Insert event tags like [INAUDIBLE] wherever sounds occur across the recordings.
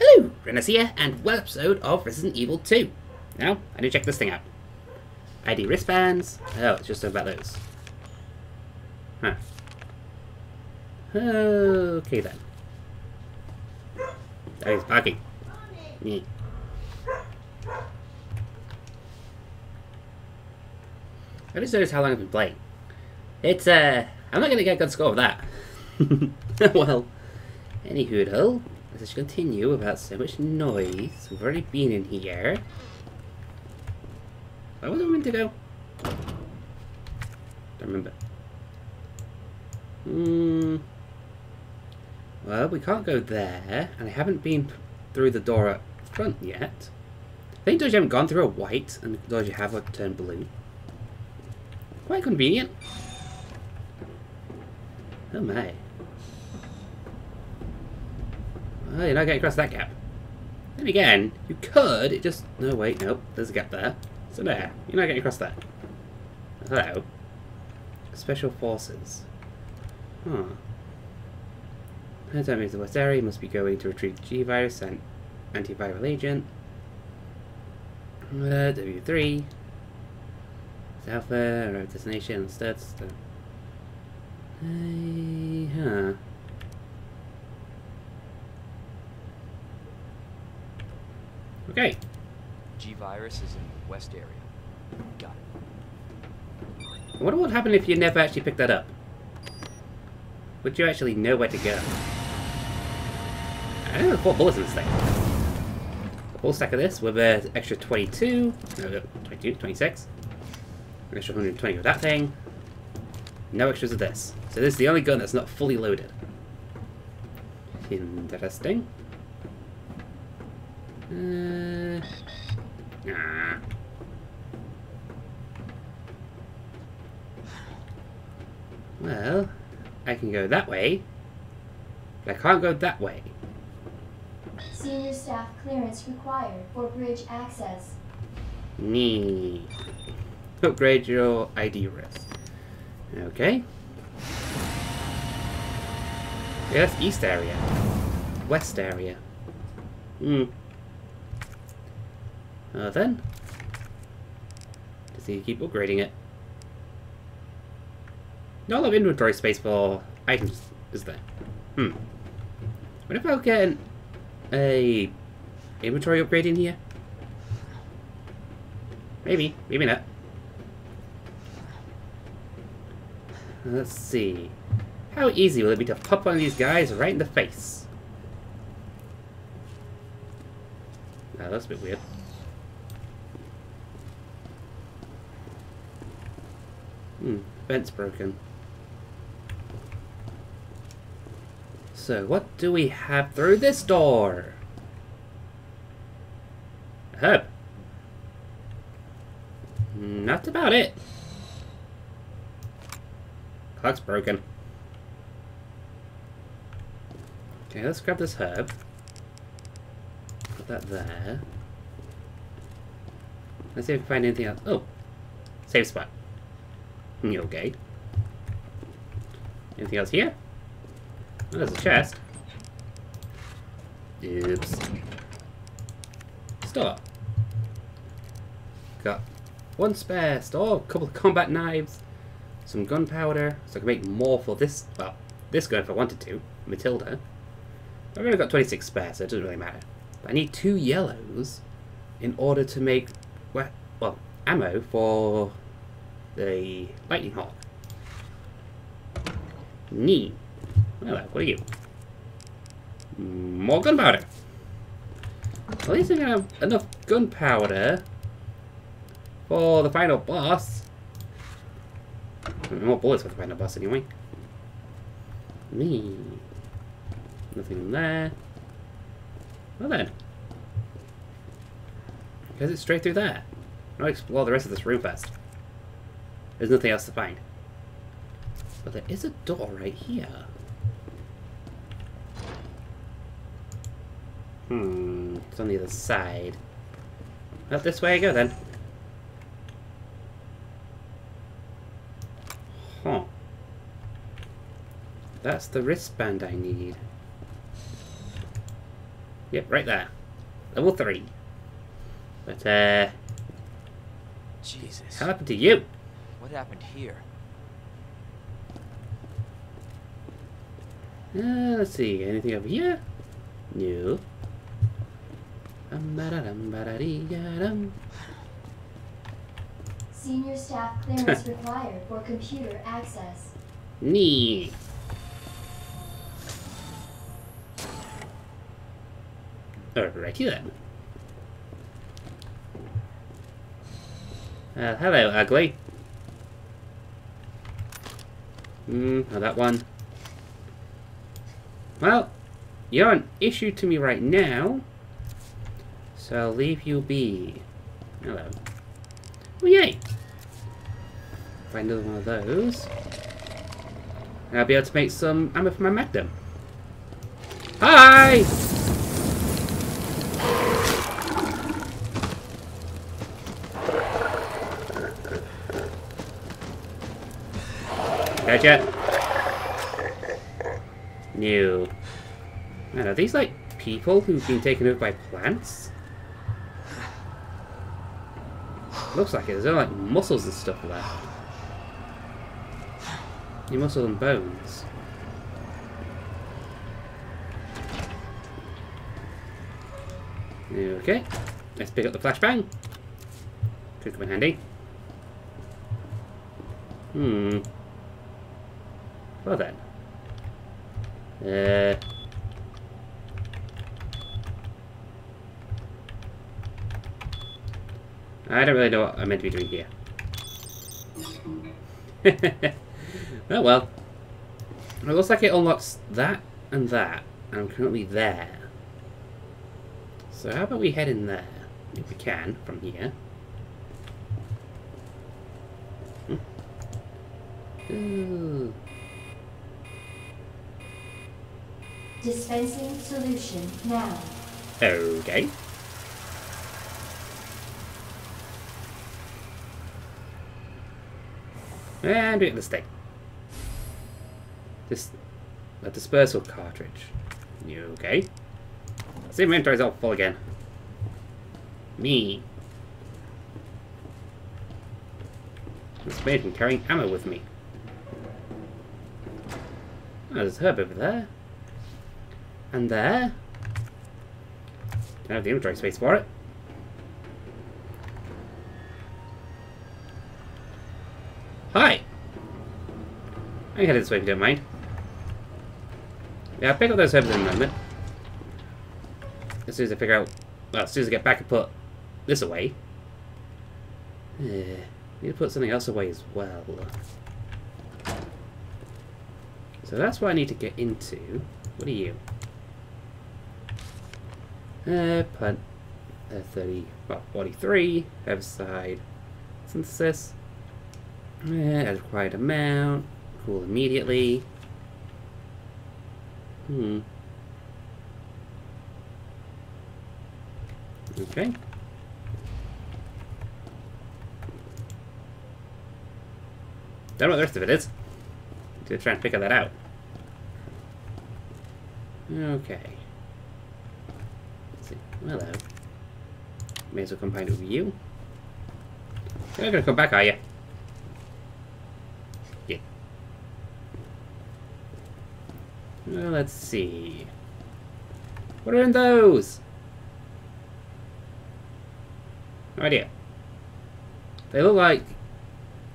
Hello, Ranos here, and one episode of Resident Evil 2. Now, I need to check this thing out. ID wristbands. Oh, it's just about those. Huh. Okay then. Oh, he's barking. Yeah. I just noticed how long I've been playing. It's, uh, I'm not gonna get a good score of that. [LAUGHS] well, anywho, though, let's continue without so much noise. We've already been in here. Where was I meant to go? Don't remember. Hmm. Well, we can't go there, and I haven't been through the door up front yet. I think doors you haven't gone through are white, and the doors you have are turned blue. Quite convenient. Oh my. Oh, you're not getting across that gap. Then again, you could, it just... No, wait, no, there's a gap there. So there, you're not getting across that. Hello. Special Forces. Huh. That means the West area must be going to retrieve G-Virus and antiviral agent. Uh, W3. It's Alpha, our destination, stats. Uh, hey, huh. Okay. G-Virus is in the west area. Got it. I wonder what would happen if you never actually picked that up. Would you actually know where to go? I don't have four bullets in this thing. A full stack of this with an extra 22, no, 22, 26. An extra 120 with that thing. No extras of this. So this is the only gun that's not fully loaded. Interesting. Nah. Well, I can go that way, but I can't go that way. Senior staff clearance required for bridge access. Nee. Upgrade your ID risk. Okay. Yeah, that's east area. West area. Hmm. Uh, then. Need to keep upgrading it. Not a lot of inventory space for items, is there? Hmm. What if I get an, a inventory upgrade in here? Maybe, maybe not. Let's see. How easy will it be to pop one of these guys right in the face? Oh, that's a bit weird. Hmm, vent's broken. So, what do we have through this door? Herb. Not about it. Clock's broken. Okay, let's grab this herb. Put that there. Let's see if we can find anything else. Oh! Safe spot. Hmm. Okay. Anything else here? Oh, there's a chest. Oops. Stop. Got one spare store, a couple of combat knives, some gunpowder, so I can make more for this, well, this gun if I wanted to, Matilda. I've only got 26 spare, so it doesn't really matter. But I need two yellows in order to make, well, ammo for the Lightning Hawk. Neat. Well, what are you? More gunpowder. At least I have enough gunpowder for the final boss. More bullets for the final boss anyway. Me. Nothing in there. Well then. Because it's straight through there. I'll explore the rest of this room first. There's nothing else to find. But there is a door right here. Hmm, it's on the other side. Well, this way I go then. Huh. That's the wristband I need. Yep, right there. Level 3. But, uh, Jesus. what happened to you? What happened here? Uh, let's see, anything over here? No. Um, ba-da-dum, ba-da-dee-da-dum. Senior staff clearance [LAUGHS] required for computer access. Nee. Alrighty then. Uh, hello, ugly. Hmm, oh, that one. Well, you're an issue to me right now, so I'll leave you be. Hello. Oh, yay! Find another one of those. And I'll be able to make some ammo for my Magnum. Hi! Gotcha. New. Man, are these like people who've been taken over by plants? Looks like it. There's only like muscles and stuff left. Your muscle and bones. Okay. Let's pick up the flashbang. Could come in handy. Hmm. Well then. Uh. I don't really know what I'm meant to be doing here. [LAUGHS] oh well. It looks like it unlocks that and that. And I'm currently there. So how about we head in there? If we can, from here. Hmm. Ooh. Dispensing solution now. Okay. And we get this thing. This a dispersal cartridge. Okay? See inventory's all full again. Me. It's made from carrying ammo with me. Oh, there's herb over there. And there. Don't have the inventory space for it. Hi! I can head this way if you don't mind. Yeah, I'll pick up those herbs in a moment. As soon as I figure out... Well, as soon as I get back and put this away. Yeah, need to put something else away as well. So that's what I need to get into. What are you? Uh, plant uh, 30, well, 43, herbicide, synthesis, uh, as required amount, cool immediately. Hmm. Okay. Don't know what the rest of it is. To try and figure that out. Okay. Hello. May as well combine it with you. You're not gonna come back, are you? Yeah. Well, let's see. What are in those? No idea. They look like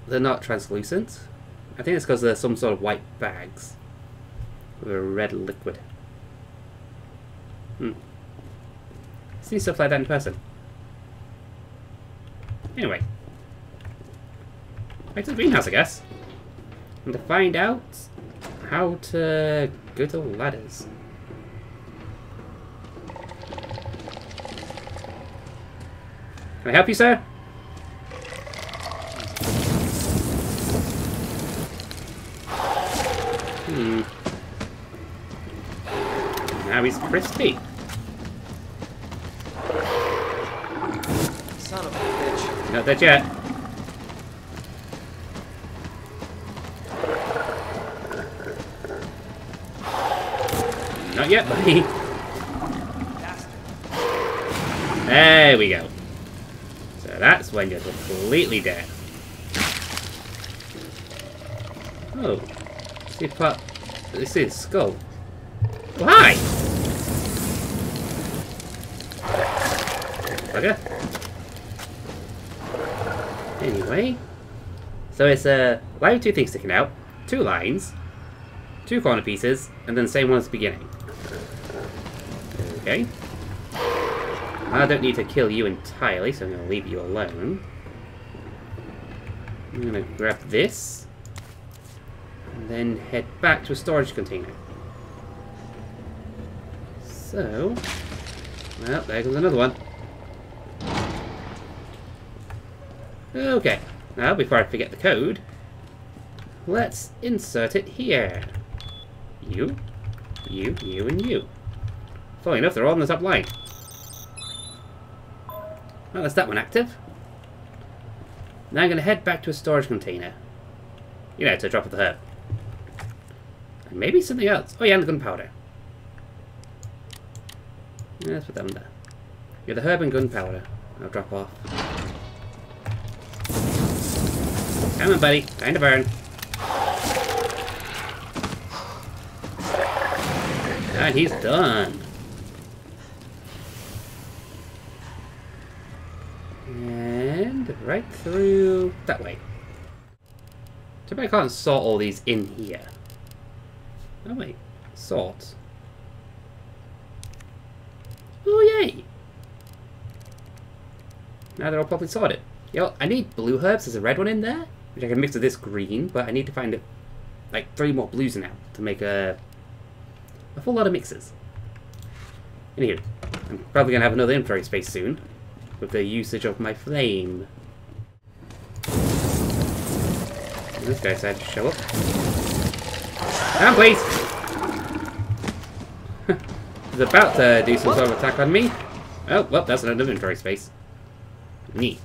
they're not translucent. I think it's because they're some sort of white bags with a red liquid. Hmm. See stuff like that in person. Anyway. Back to the greenhouse, I guess. And to find out how to go to ladders. Can I help you, sir? Hmm. Now he's crispy. Not that yet. Not yet, buddy. There we go. So that's when you're completely dead. Oh. See part this is skull. Why? hi! Anyway. So it's a line two things sticking out, two lines, two corner pieces, and then the same one as the beginning. Okay. I don't need to kill you entirely, so I'm going to leave you alone. I'm going to grab this, and then head back to a storage container. So, well, there goes another one. Okay, now before I forget the code, let's insert it here. You, you, you, and you. Funny enough, they're all on the top line. Well, that's that one active. Now I'm going to head back to a storage container. You know, to drop the herb. And maybe something else. Oh yeah, and the gunpowder. Yeah, let's put that one there. Yeah, the herb and gunpowder. I'll drop off. Come on, buddy. Time to burn. And he's done. And right through that way. Bad I can't sort all these in here. Oh wait, sort. Oh yay! Now they're all properly sorted. Yo, I need blue herbs. There's a red one in there, which I can mix with this green, but I need to find like three more blues now to make a a full lot of mixes. Anywho, I'm probably gonna have another inventory space soon with the usage of my flame. And this guy decided to show up. Down, please! [LAUGHS] He's about to do some sort of attack on me. Oh, well, that's another inventory space. Neat.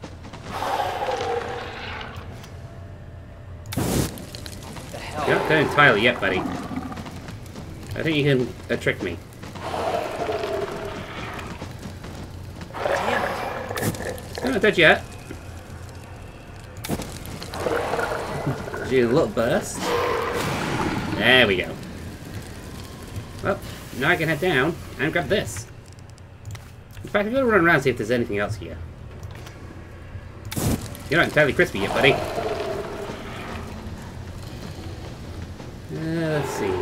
The hell? You're not done entirely yet, buddy. I think you can uh, trick me. Damn not dead yet. Do a little burst. There we go. Well, now I can head down and grab this. In fact, I'm gonna run around and see if there's anything else here. You're not entirely crispy yet, buddy. Uh, let's see.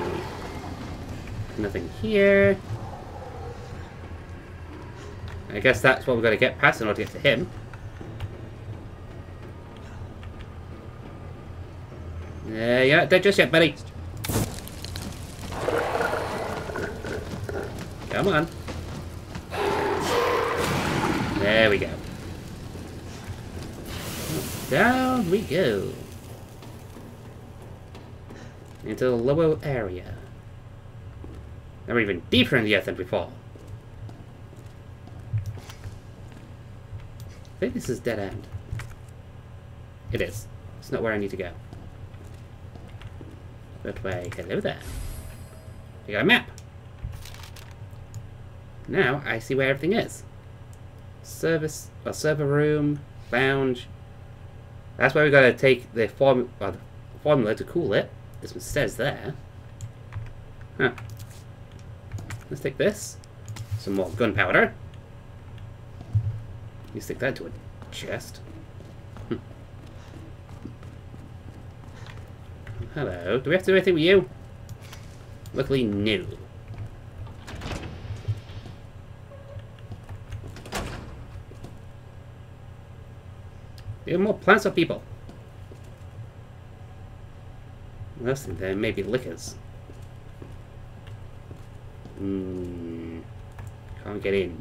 Nothing here. I guess that's what we've got to get past in order to get to him. Yeah, you're not dead just yet, buddy. Come on. There we go. Down we go. Into the lower area. Now we're even deeper in the earth than before. I think this is dead end. It is. It's not where I need to go. That way. Hello there. I got a map. Now I see where everything is. Service, well, server room, lounge. That's where we got to take the, form, well, the formula to cool it. This one says there. Huh. Let's take this. Some more gunpowder. You stick that to a chest. Hmm. Hello. Do we have to do anything with you? Luckily, no. Have more plants or people? Last thing, there may be Lickers. Hmm. Can't get in.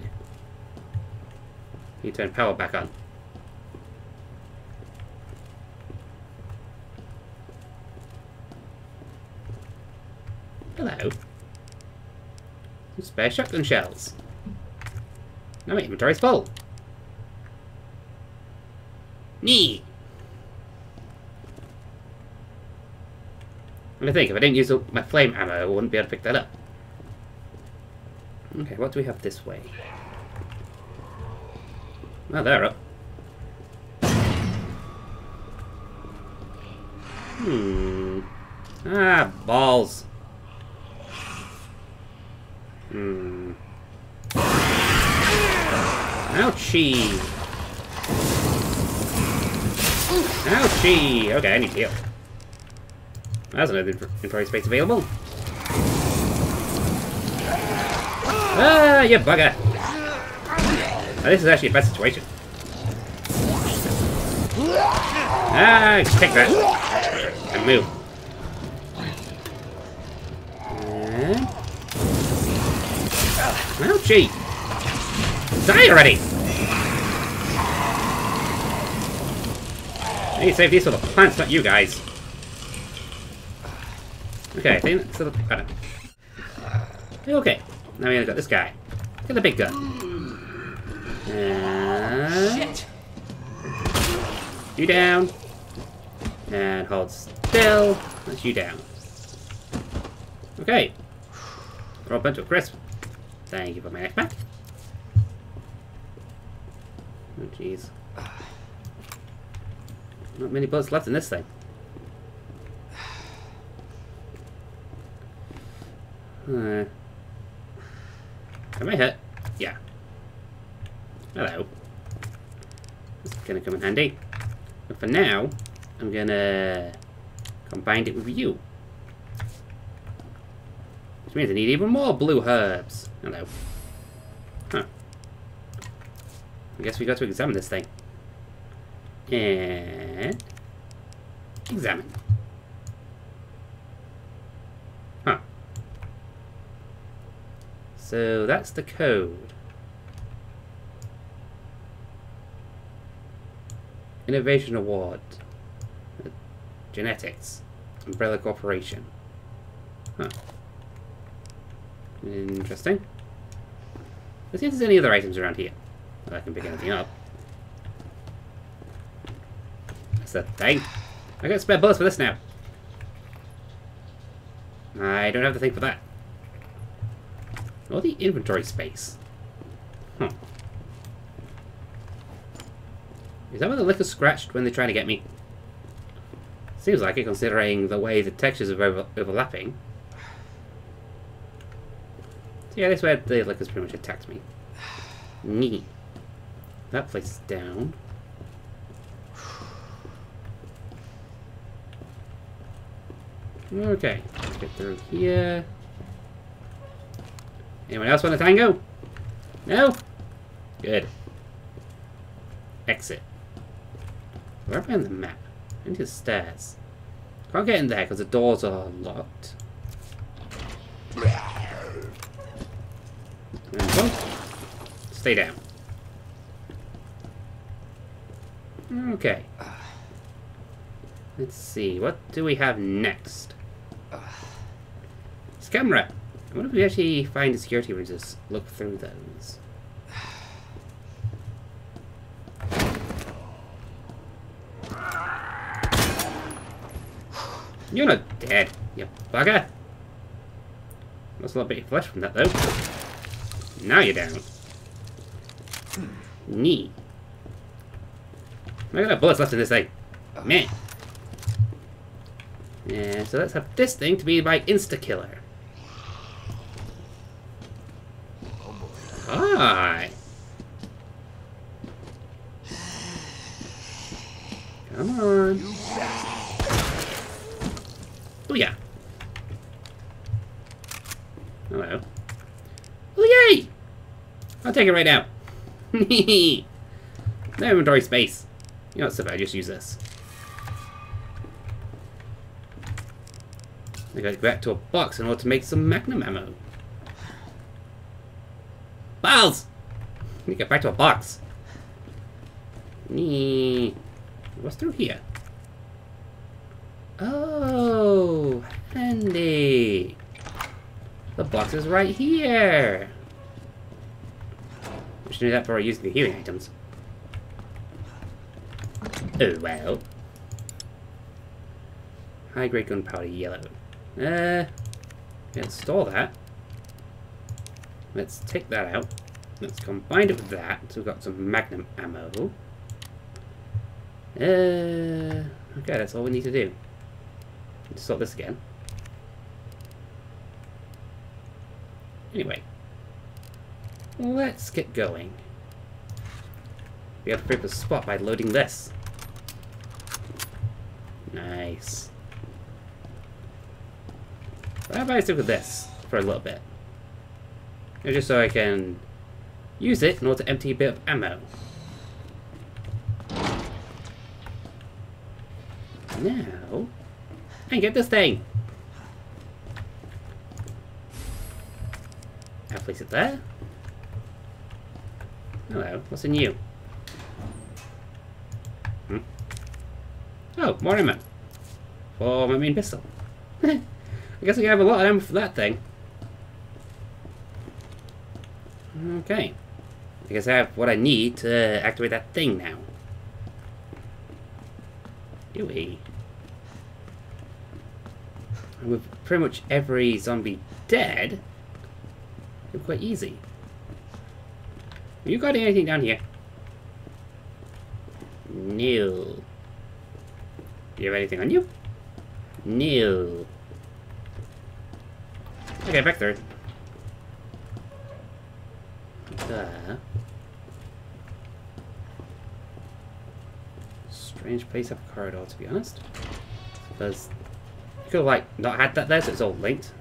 Need to turn power back on. Hello. Some spare shotgun shells. Now my inventory's full. I think if I didn't use my flame ammo, I wouldn't be able to pick that up. Okay, what do we have this way? Oh, they're up. Hmm. Ah, balls. Hmm. Ouchie. Ouchie. Okay, I need to heal. That's another inv- inventory space available. Ah, you bugger. Now, this is actually a bad situation. Ah, take that. And move. And... Ouchie! Die already! I need to save these for the plants, not you guys. Okay, I think that's the better. Okay, now we got this guy. Get the big gun. And Shit! you down. And hold still. That's you down. Okay. Roll bunch of crisp. Thank you for my knife back. Oh jeez. Not many bullets left in this thing. Uh, am I hit? Yeah. Hello. This is gonna come in handy. But for now, I'm gonna combine it with you. Which means I need even more blue herbs. Hello. Huh. I guess we got to examine this thing. And examine. So that's the code. Innovation Award. Genetics. Umbrella Corporation. Huh. Interesting. Let's see if there's any other items around here. That I can pick anything up. That's the thing. I got spare bullets for this now. I don't have the thing for that. Or the inventory space. Huh. Is that where the Licker scratched when they're trying to get me? Seems like it, considering the way the textures are over overlapping. So yeah, this way the Licker's pretty much attacked me. Neat. That place is down. Okay, let's get through here. Anyone else want a tango? No? Good. Exit. Where am I on the map? Into the stairs. Can't get in there because the doors are locked. Stay down. Okay. Let's see, what do we have next? This camera. I wonder if we actually find the security room and just look through those. [SIGHS] You're not dead, you bugger. Lost a little bit of flesh from that, though. Now you're down. Knee. I got no bullets left in this thing. Man. Yeah, so let's have this thing to be my insta-killer. Hi. Come on. Oh yeah. Hello. Oh yay! I'll take it right now. [LAUGHS] no inventory space. You know what's so I just use this. I gotta go back to a box in order to make some magnum ammo. Balls! Let me get back to a box. Nee. What's through here? Oh, handy. The box is right here. We should do that before I use the healing items. Oh well. High grade gunpowder yellow. Uh, let's store that. Let's take that out. Let's combine it with that. So we've got some magnum ammo. Uh, okay, that's all we need to do. Let's sort this again. Anyway, let's get going. We have to prep a spot by loading this. Nice. How about I stick with this for a little bit? Just so I can use it in order to empty a bit of ammo. Now, and get this thing. I'll place it there. Hello, what's in you? Hmm? Oh, more ammo. For my main pistol. [LAUGHS] I guess I can have a lot of ammo for that thing. Okay. I guess I have what I need to activate that thing now. Ewy. And with pretty much every zombie dead, it's quite easy. Are you got anything down here? No. Do you have anything on you? No. Okay, back there. There. Strange place of corridor, to be honest. Because you could have, like, not had that there, so it's all linked.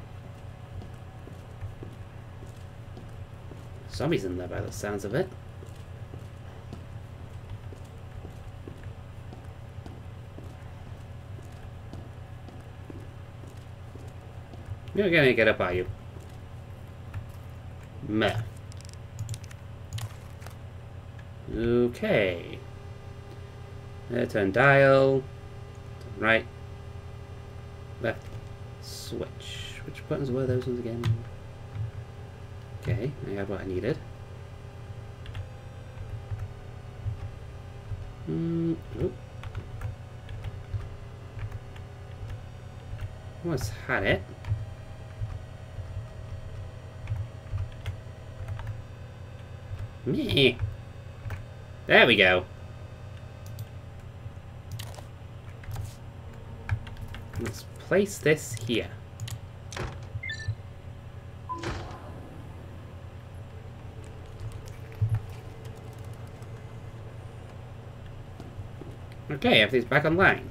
Zombies in there by the sounds of it. You're gonna get up, are you? Meh. Okay. Turn dial. Turn right. Left. Switch. Which buttons were those ones again? Okay, I have what I needed. Hmm. oop. Almost had it. Me. There we go. Let's place this here. Okay, everything's back online.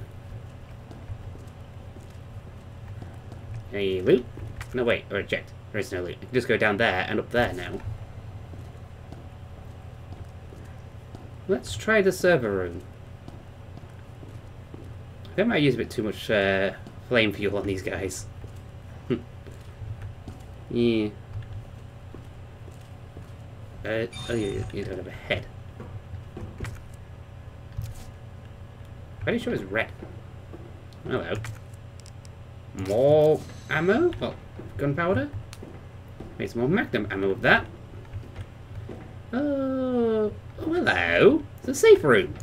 Any loot? No, wait, or eject. There is no loot. I can just go down there and up there now. Let's try the server room. I think I might use a bit too much uh, flame fuel on these guys. yeah. Uh, oh, you, you don't have a head. Pretty sure it's red. Hello. More ammo? Oh, gunpowder? Make some more magnum ammo with that. Oh, oh. It's a safe room.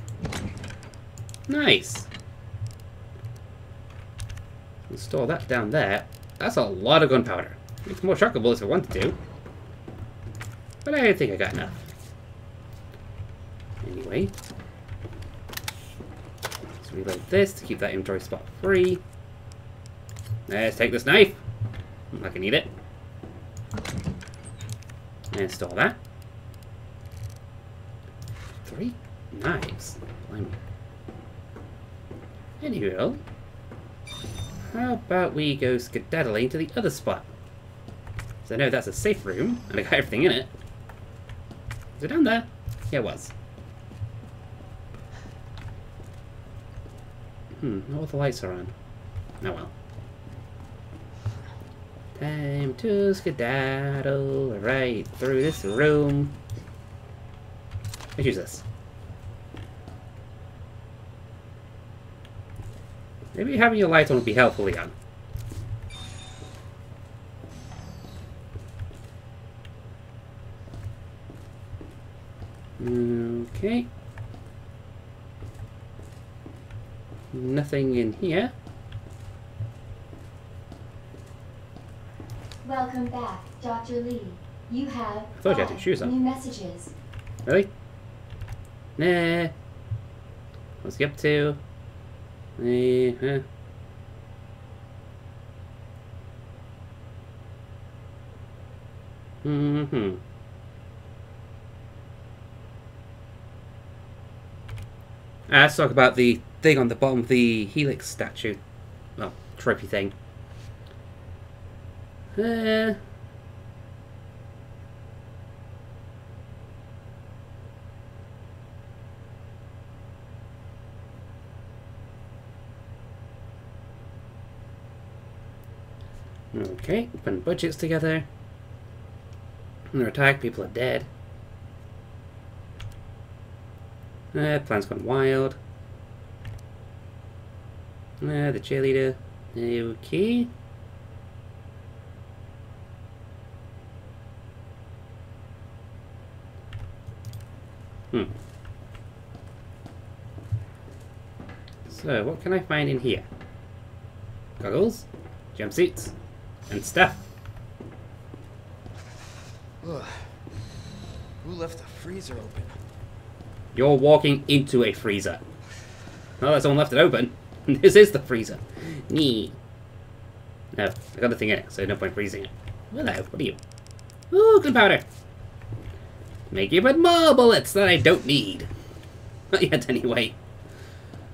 Nice. Install that down there. That's a lot of gunpowder. Make more shotgun bullets if I wanted to. But I think I got enough. Anyway. Let's reload this to keep that inventory spot free. Let's take this knife. I can eat it. Install that. Three knives. Blimey. Anywho, how about we go skedaddling to the other spot? So I know that's a safe room, and I got everything in it. Is it down there? Yeah, it was. Hmm, not all the lights are on. Oh well. Time to skedaddle right through this room. Let's use this. Maybe having your light on would be helpful, Leon. Okay. Nothing in here. Welcome back, Dr. Lee. You have I thought you had to choose them. new messages. Really? Nah. What's he up to? Huh. Mm-hmm. Uh, let's talk about the thing on the bottom of the Helix statue. Well, trophy thing. Uh, Okay, putting budgets together. Under attack, people are dead. Uh, plan's gone wild. Uh, the cheerleader. Okay. Hmm. So, what can I find in here? Goggles, jumpsuits, and stuff. Ugh. Who left the freezer open? You're walking into a freezer. Oh, someone left it open. [LAUGHS] this is the freezer. Nee. No, I got the thing in it, so no point freezing it. Hello, what are you? Ooh, gunpowder. Make you put more bullets that I don't need. [LAUGHS] Not yet, anyway.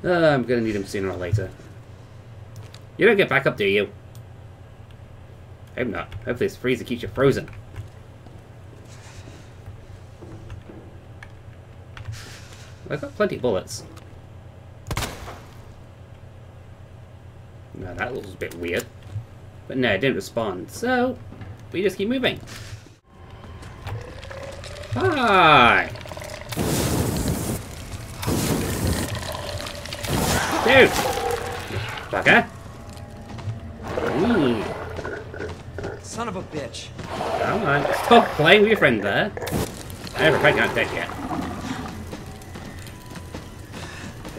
Uh, I'm gonna need them sooner or later. You don't get back up, do you? Hope not. Hopefully this freezer keeps you frozen. I've got plenty of bullets. No, that was a bit weird. But no, it didn't respond, so we just keep moving. Hi! Dude! Fucker! Son of a bitch. Come on, stop playing with your friend there. I never quite got dead yet.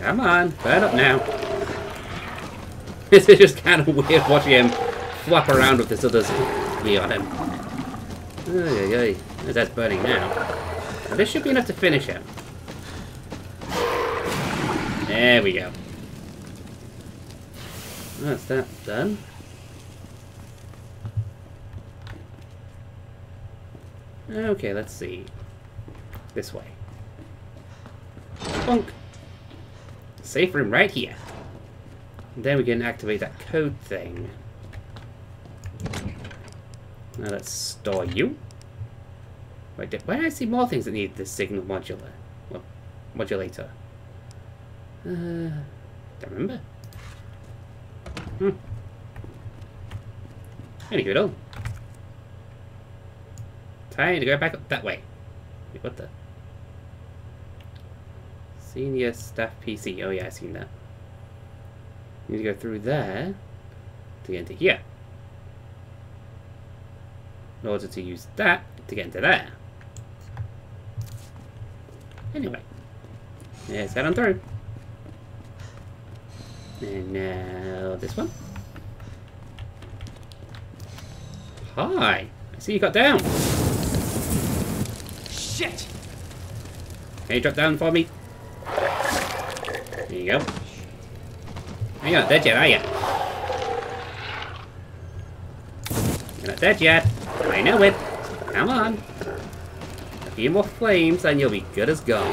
Come on, burn up now. [LAUGHS] This is just kind of weird watching him flap around with this other gear on him. Ay, ay. That's burning now. Now, This should be enough to finish him. There we go. That's that done. Okay, let's see. This way. Bonk. Safe room right here. And then we can activate that code thing. Now let's store you. Wait, did, why did I see more things that need the signal modular? Well, modulator. Uh, don't remember. Hmm. Any good all. Time to go back up that way. Wait, what the? Senior staff PC. Oh yeah, I seen that. Need to go through there to get into here. In order to use that to get into there. Anyway, let's head on through. And now this one. Hi, I see you got down. Shit! Can you drop down for me? There you go. You're not dead yet, are you? You're not dead yet. I know it. Come on. A few more flames and you'll be good as gone.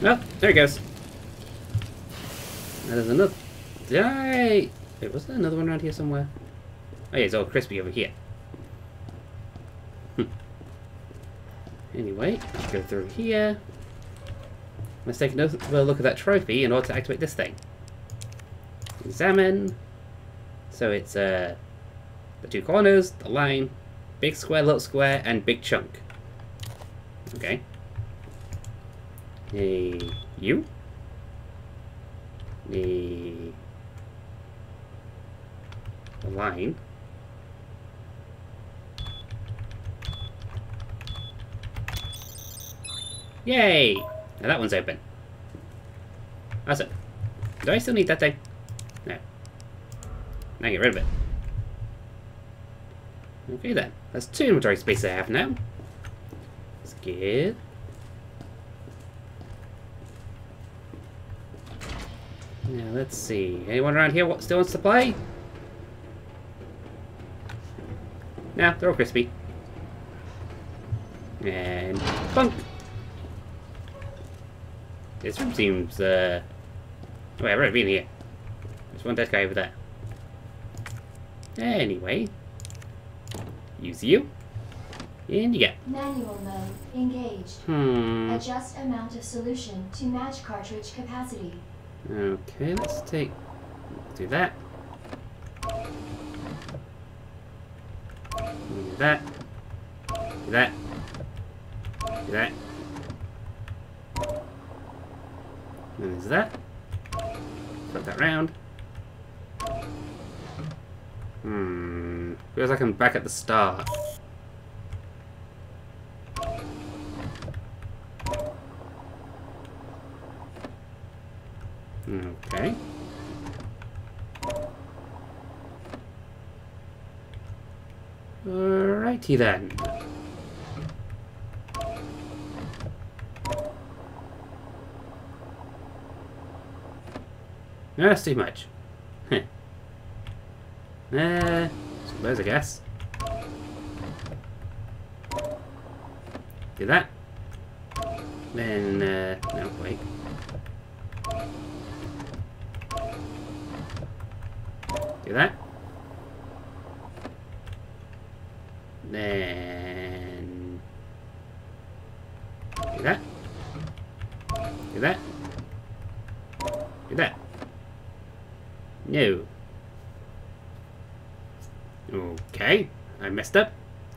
Oh, there he goes. There's another... Did I... Wait, was there another one around here somewhere? Oh yeah, it's all crispy over here. Anyway, let's go through here. Let's take another look at that trophy in order to activate this thing. Examine. So it's uh, the two corners, the line, big square, little square, and big chunk. Okay. A U. The the line. Yay! Now that one's open. Awesome. Do I still need that thing? No. Now get rid of it. Okay then. That's two inventory spaces I have now. That's good. Now let's see. Anyone around here what still wants to play? Nah, they're all crispy. And bunk. This room seems uh Wait, I've already been here. There's one dead guy over there. Anyway. Use you. And you get. Manual mode engaged. Hmm. Adjust amount of solution to match cartridge capacity. Okay, let's take. Do that. Do that. Do that. Do that. And there's that. Flip that round. Hmm. Feels like I'm back at the start. Okay. Alrighty then. That's too much. Heh. Uh, suppose guess. Do that. Then, uh, no, wait. Do that. Then... Do that. Do that. Do that. No. Okay. I messed up.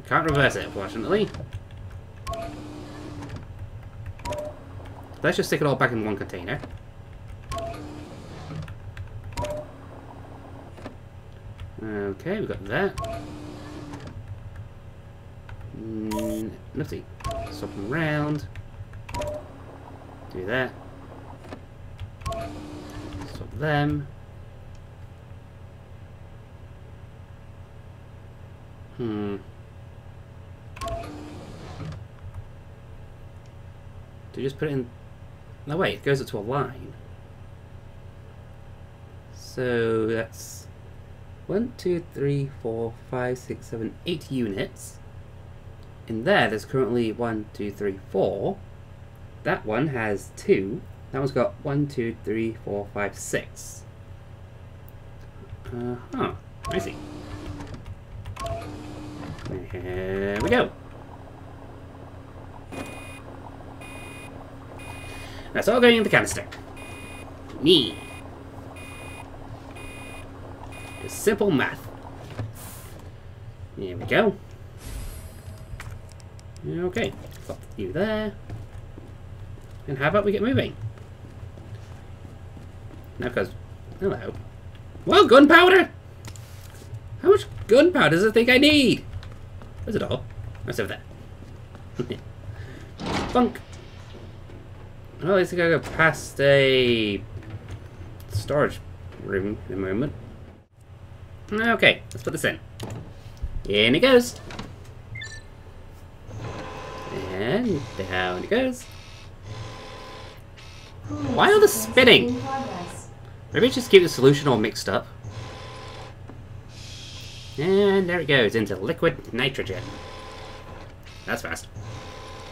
Can't reverse it, unfortunately. Let's just stick it all back in one container. Okay, we got that. Mm, nothing. Swap them around. Do that. Swap them. Hmm. Do you just put it in... No, wait, it goes up to a line. So that's one, two, three, four, five, six, seven, eight units. In there, there's currently one, two, three, four. That one has two. That one's got one, two, three, four, five, six. Uh huh. I see. Here we go. That's all going in the canister. Me. Just simple math. Here we go. Okay, pop you there. And how about we get moving? Now, because... Hello. Well, gunpowder! How much gunpowder does it think I need? Where's it all? That's over there. Funk! Well, at least I gotta go past a storage room in a moment. Okay, let's put this in. In it goes. And down it goes. Why all the spinning? Maybe just keep the solution all mixed up. And there it goes into liquid nitrogen. That's fast.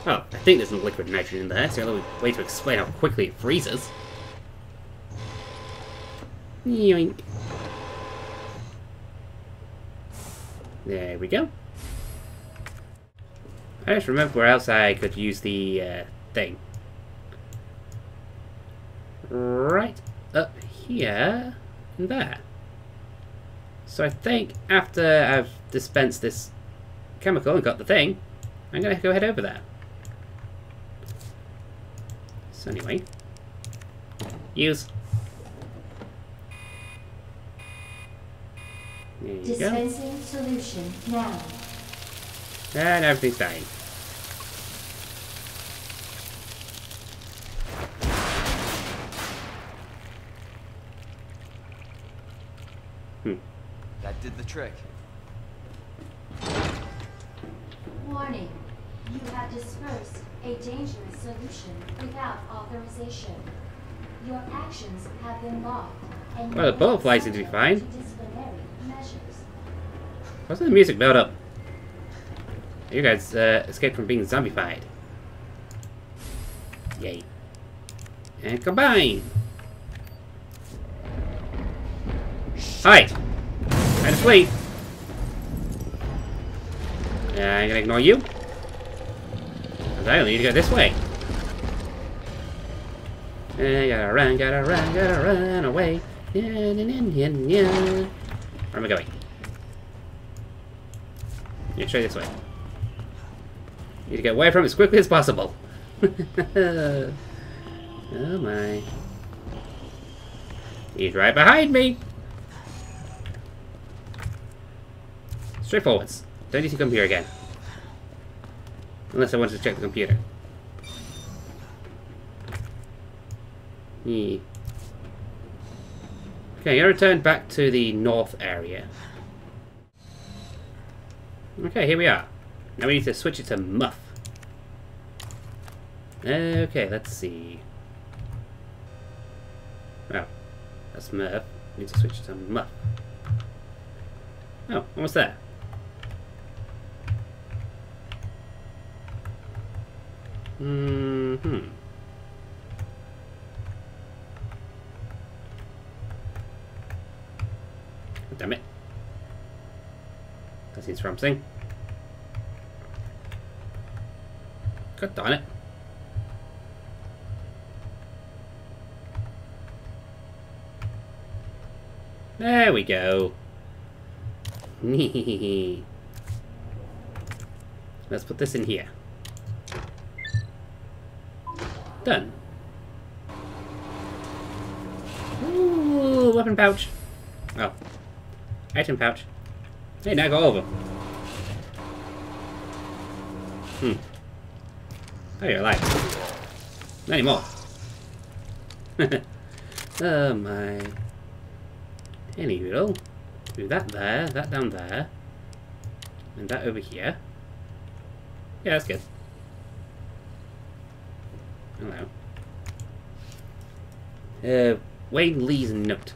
Oh, I think there's some liquid nitrogen in there, so the only way to explain how quickly it freezes. Yoink. There we go. I just remember where else I could use the uh, thing. Right up here and there. So I think after I've dispensed this chemical and got the thing, I'm gonna go head over there. So anyway, use. There you go. Dispensing solution now. And everything's dying. Did the trick. Warning. You have dispersed a dangerous solution without authorization. Your actions have been logged. And Well, the are butterflies seem to be fine. to disciplinary measures. What's the music build up? You guys uh, escaped from being zombified. Yay. And combine! Hi! Try to flee! I'm gonna ignore you. 'Cause I only need to go this way. I gotta run, gotta run, gotta run away. Yeah, yeah, yeah, yeah. Where am I going? Yeah, straight this way. Need to get away from it as quickly as possible. [LAUGHS] oh my. He's right behind me! Straight forwards. Don't need to come here again. Unless I want to check the computer. Yeah. Okay, I return back to the north area. Okay, here we are. Now we need to switch it to Muff. Okay, let's see. Oh, that's Murph. Need to switch it to Muff. Oh, almost there. Mm-hmm. Damn it. That seems promising. God darn it. There we go. [LAUGHS] Let's put this in here. Done. Ooh, weapon pouch. Oh. Item pouch. Hey, now of them. Hmm. Oh, you're alive. Not anymore. [LAUGHS] oh my. Anywho, do that there, that down there, and that over here. Yeah, that's good. Hello. Uh, Wayne Lee's note.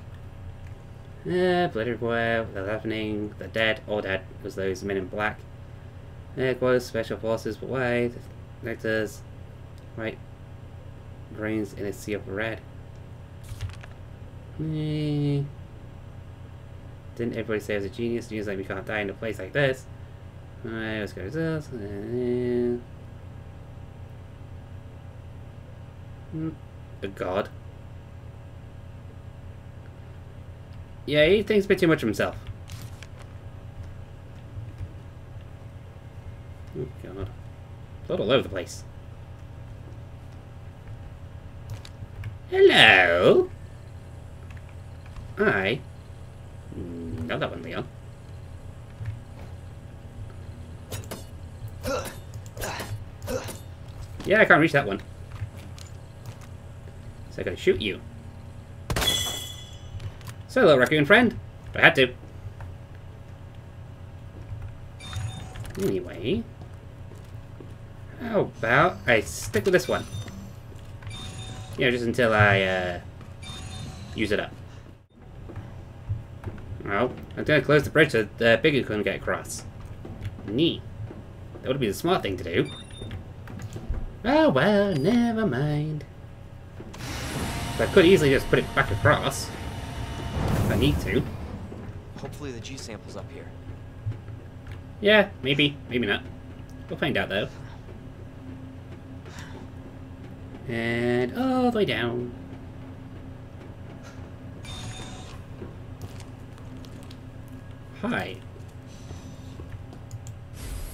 Uh, bloody boy, what's happening? The dead, all dead, was those men in black. There was special forces, but why? Nectars, right? brains in a sea of red. Eh. Didn't everybody say I was a genius? News like we can't die in a place like this. Alright, let's go to this. Uh, hmm, A god. Yeah, he thinks a bit too much of himself. Oh god. Blood all over the place. Hello? I know that one, Leon. Yeah, I can't reach that one. I gotta shoot you. So, little raccoon friend. I had to. Anyway. How about I stick with this one? You know, just until I, uh, use it up. Well, I'm gonna close the bridge so the Bigger couldn't get across. Neat. That would be the smart thing to do. Oh well, never mind. I could easily just put it back across. If I need to. Hopefully the G sample's up here. Yeah, maybe, maybe not. We'll find out though. And all the way down. Hi.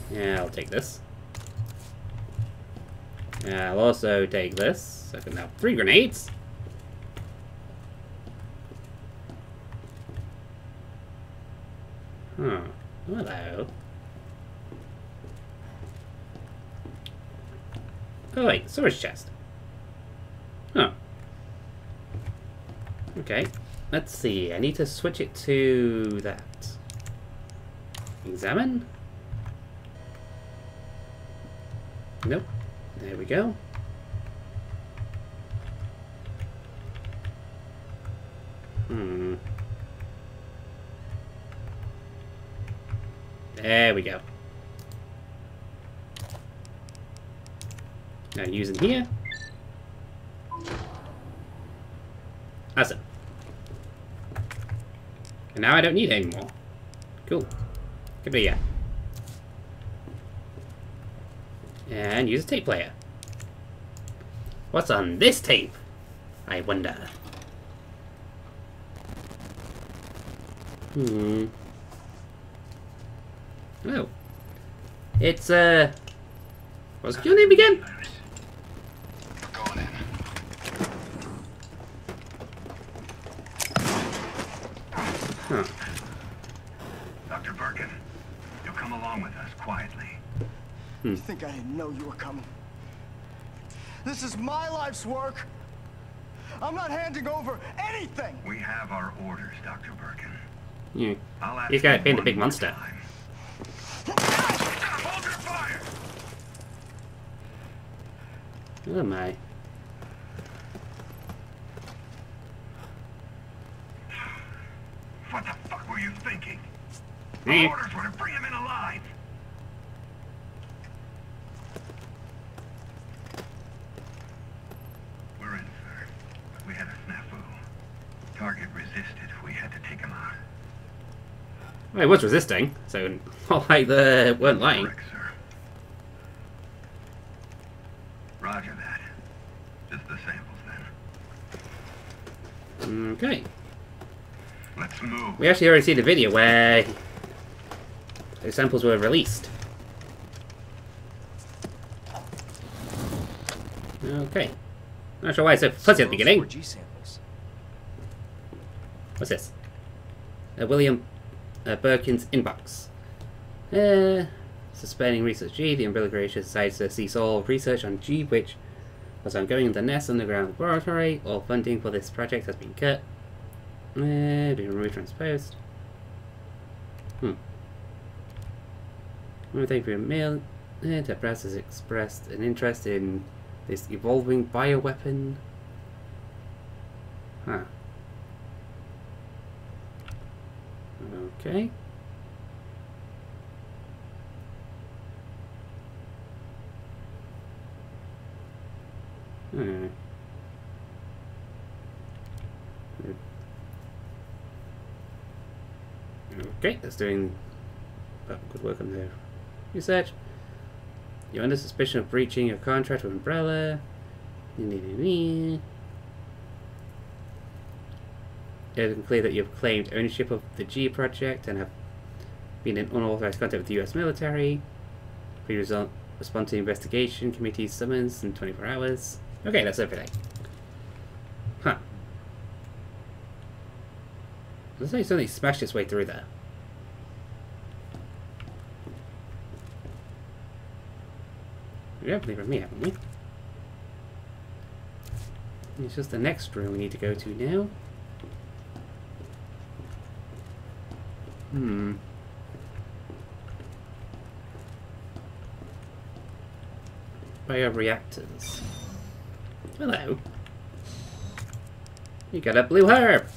Yeah, I'll take this. Yeah, I'll also take this. So I can have three grenades. Huh. Hello. Oh wait, storage chest. Huh. Okay. Let's see. I need to switch it to that. Examine? Nope. There we go. There we go. Now use using here. Awesome. And now I don't need it anymore. Cool. Good idea. And use a tape player. What's on this tape? I wonder. Hmm. Oh. It's, uh... What's your name again? Huh. Dr. Birkin, you'll come along with us quietly. You think I didn't know you were coming? This is my life's work. I'm not handing over anything. We have our orders, Dr. Birkin. Yeah. I'll ask He's got you being the big monster. time. Hold your fire! My. What the fuck were you thinking? Eh. Orders were to bring him in alive. We're in, sir. But we had a snafu. Target resisted. We had to take him out. Well, he was resisting, so [LAUGHS] not like they weren't lying. Correct, sir. Roger that. Just the samples, then. Okay. Let's move. We actually already see the video where the samples were released. Okay. Not sure why it's so fuzzy at the beginning. 4G samples. What's this? Uh, William uh, Birkin's inbox. Uh, suspending research G, the Umbrella Creation decides to cease all research on G, which was ongoing in the NEST underground laboratory. All funding for this project has been cut. Being removed transposed. Hmm. Well, thank you for your mail. Press has expressed an interest in this evolving bioweapon. Huh. Okay. Hmm. Okay, that's doing oh, good work on the research. You're under suspicion of breaching your contract with Umbrella. It is clear that you've claimed ownership of the G project and have been in unauthorized contact with the US military. Please respond to the investigation committee's summons in 24 hours. Okay, that's everything. Huh. Looks like something smashed its way through there. We have believe in me, haven't we? It's just the next room we need to go to now. Hmm. Bioreactors. Hello. You got a blue herb!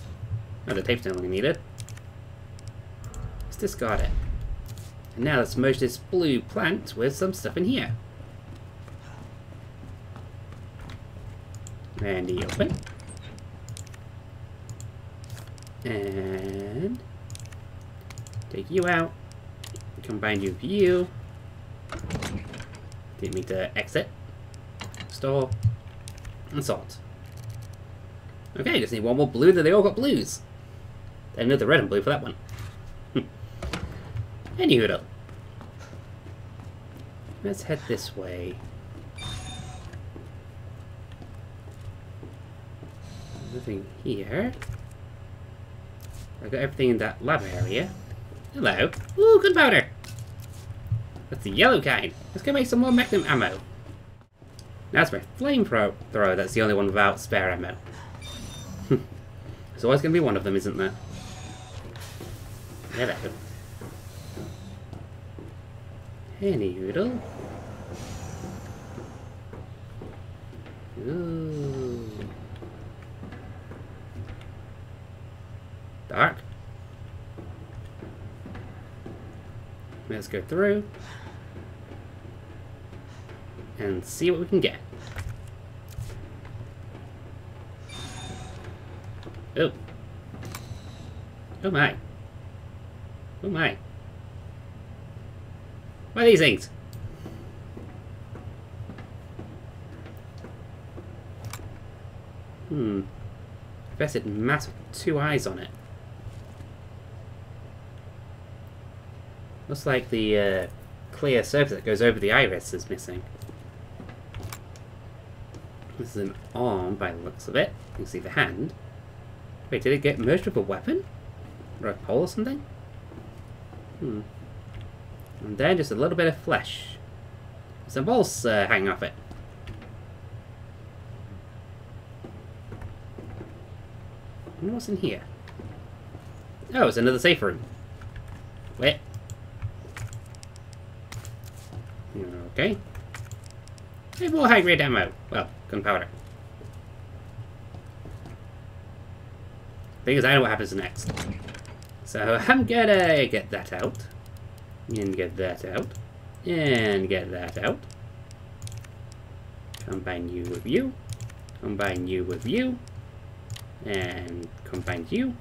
Oh, the tape's no longer needed. Let's discard it. And now let's merge this blue plant with some stuff in here. And the open. And take you out. Combine you with you. Didn't mean to exit. Store. And salt. Okay, just need one more blue, then they all got blues. Then another red and blue for that one. [LAUGHS] Anywho, though. Let's head this way. Nothing here. I got everything in that lab area. Hello. Ooh, gunpowder! That's the yellow kind. Let's go make some more magnum ammo. That's my flamethrower. That's the only one without spare ammo. Hmm. There's always going to be one of them, isn't there? Hello. Any hoodle. Ooh. Dark. Let's go through and see what we can get. Oh. Oh my. Oh my. What are these things? Hmm. Vested mass with two eyes on it. Looks like the uh, clear surface that goes over the iris is missing. This is an arm by the looks of it. You can see the hand. Wait, did it get merged with a weapon? Or a pole or something? Hmm. And then just a little bit of flesh. Some balls uh, hanging off it. Wonder what's in here. Oh, it's another safe room. Wait. Okay. Hey, more high grade ammo. Well, gunpowder. Because I know what happens next. So I'm gonna get that out. And get that out. And get that out. Combine you with you. Combine you with you. And combine you.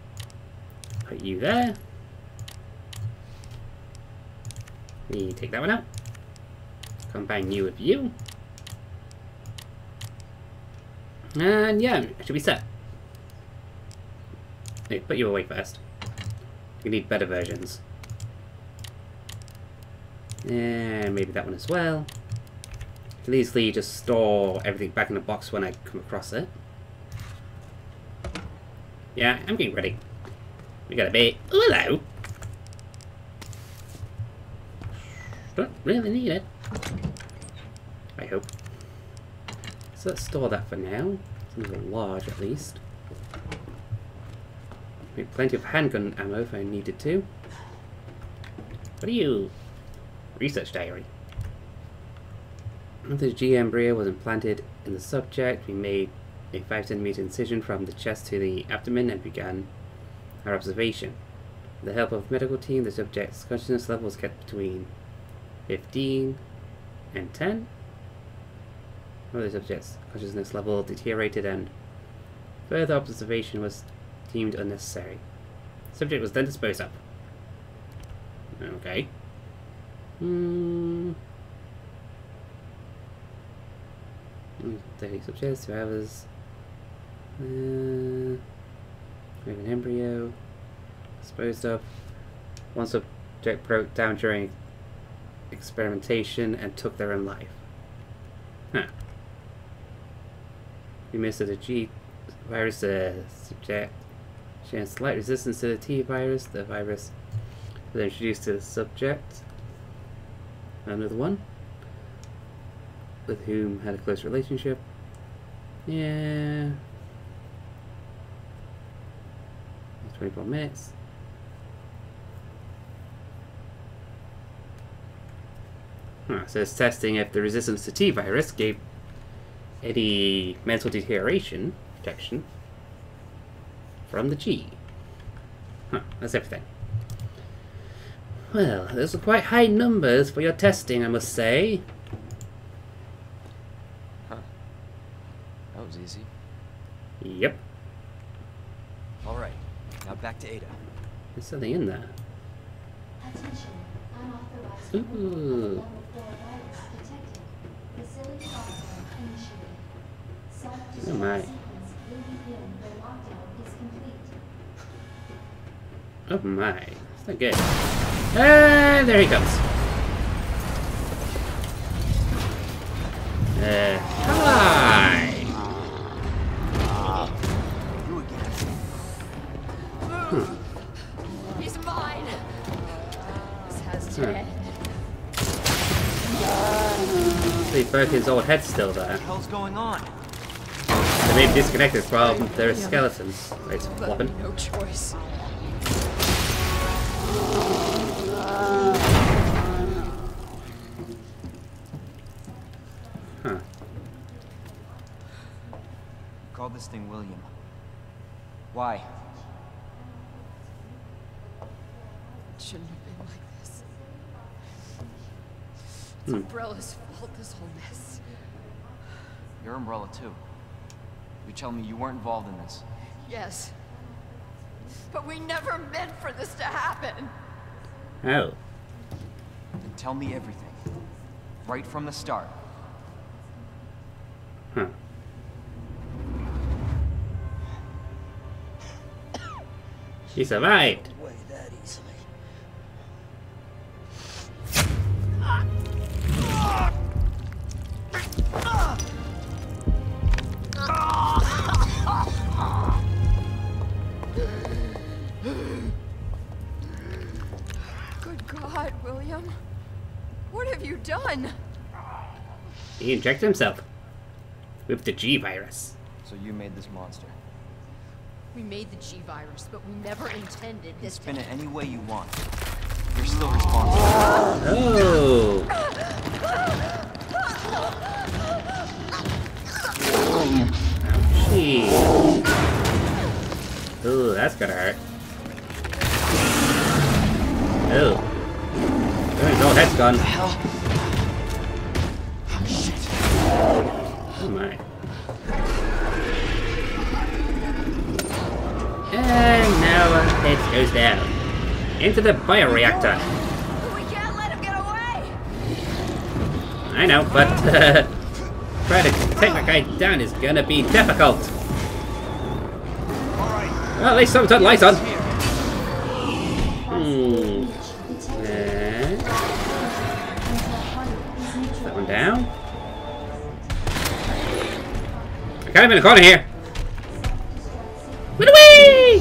Put you there. We take that one out. Combine you with you. And yeah, it should be set. Hey, put you away first. We need better versions. And maybe that one as well. Can easily just store everything back in the box when I come across it. Yeah, I'm getting ready. We got a bit. Oh, hello. Don't really need it. Hope. So let's store that for now. Something large at least. Make plenty of handgun ammo if I needed to. What are you? Research diary. After the G embryo was implanted in the subject, we made a 5 centimeter incision from the chest to the abdomen and began our observation. With the help of medical team, the subject's consciousness level was kept between 15 and 10. Of the subject's consciousness level deteriorated and further observation was deemed unnecessary. The subject was then disposed of. Okay. Hmm. Thirty subjects, two hours. Uh, we have an embryo. Disposed of. One subject broke down during experimentation and took their own life. Huh. We missed the G virus uh, subject. She slight resistance to the T virus. The virus was introduced to the subject. Another one. With whom had a close relationship. Yeah. 24 minutes. Huh, so it's testing if the resistance to T virus gave any mental deterioration protection from the G. Huh, that's everything. Well, those are quite high numbers for your testing, I must say. Huh. That was easy. Yep, All right. Now back to Ada. there's something in there. Attention, unauthorized Ooh. level 4 virus detected. Facility lockdown initiated. Oh my. Self-destruct sequence will begin when lockdown is complete. Oh my, it's not good. Ah, there he comes. Uh, hi! He's mine. This has Hmm. dead. See, both his old head's still there. What the hell's going on? They may be disconnected from their skeletons. Wait, it's flopping. No choice. Huh. call this thing William. Why? It shouldn't have been like this. It's Hmm. Umbrella's fault, this whole mess. Your umbrella too. You tell me you weren't involved in this. Yes. But we never meant for this to happen. Oh. Then tell me everything. Right from the start. Huh. She survived. William. What have you done? He injected himself with the G virus. So you made this monster. We made the G virus, but we never intended this to Spin it any way you want. You're still responsible. Oh. Ouchie. Ooh, that's gonna hurt. There's no head's gone. Hell. Oh, shit. Oh my. And now it goes down. Into the bioreactor. We can't let him get away! I know, but uh, trying to take that guy down is gonna be difficult. Well, at least someone turned the lights on. Hmm. Got him in the corner here. Run away!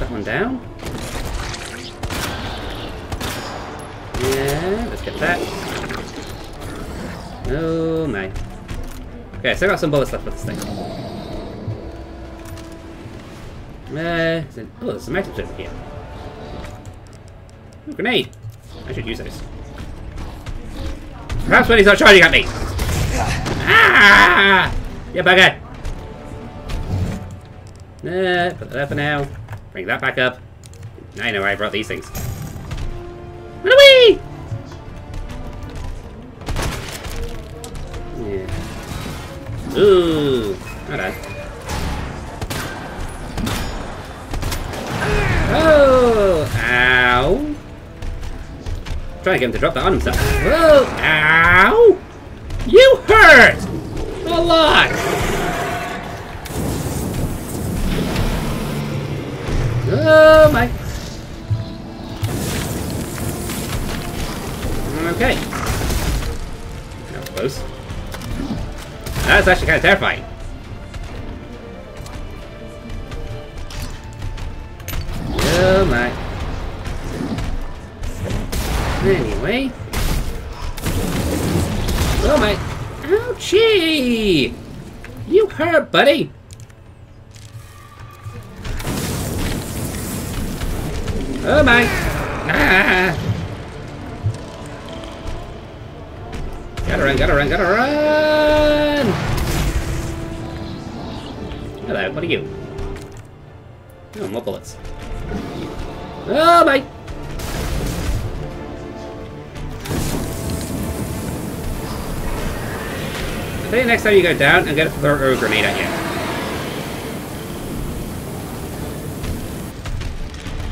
That one down. Yeah, let's get that. Oh my. Okay, so I got some bullets left for this thing. Uh, is it- oh, there's some items over here. Ooh, grenade! I should use those. Perhaps when he's not charging at me! Ah! Yeah, bugger! Uh, put that up for now. Bring that back up. I know why I brought these things. Run away! Yeah. Ooh, not bad. Trying to get him to drop that on himself. Whoa, ow. You hurt a lot. Oh my. Okay. That was close. That's actually kind of terrifying. Oh my. Anyway. Oh my. Ouchie! You hurt, buddy! Oh my! Ah! Gotta run, gotta run, gotta run! Hello, what are you? Oh, more bullets. Oh my! Think next time you go down, gonna throw a grenade at you.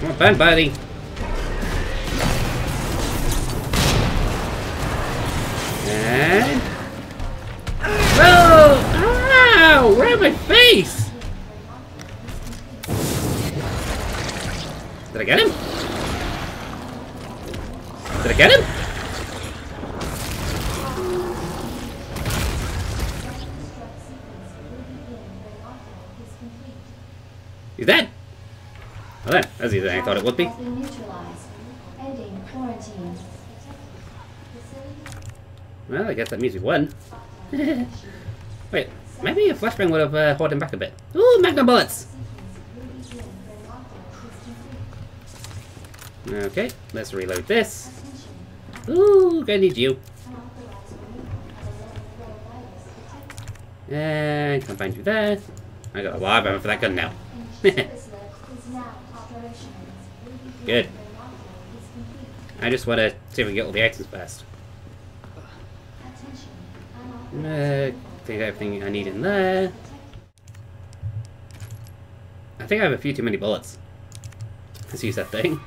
Come on, burn, buddy. And... Oh! Ow! Right in my face! Did I get him? Did I get him? Than I thought it would be. Well, I guess that means we won. [LAUGHS] Wait, maybe a flashbang would have uh, held him back a bit. Ooh, magnum bullets! Okay, let's reload this. Ooh, gonna need you. And find you there. I got a lot of ammo for that gun now. [LAUGHS] [LAUGHS] Good. I just want to see if we can get all the items first. Uh, think everything I need in there. I think I have a few too many bullets. Let's use that thing.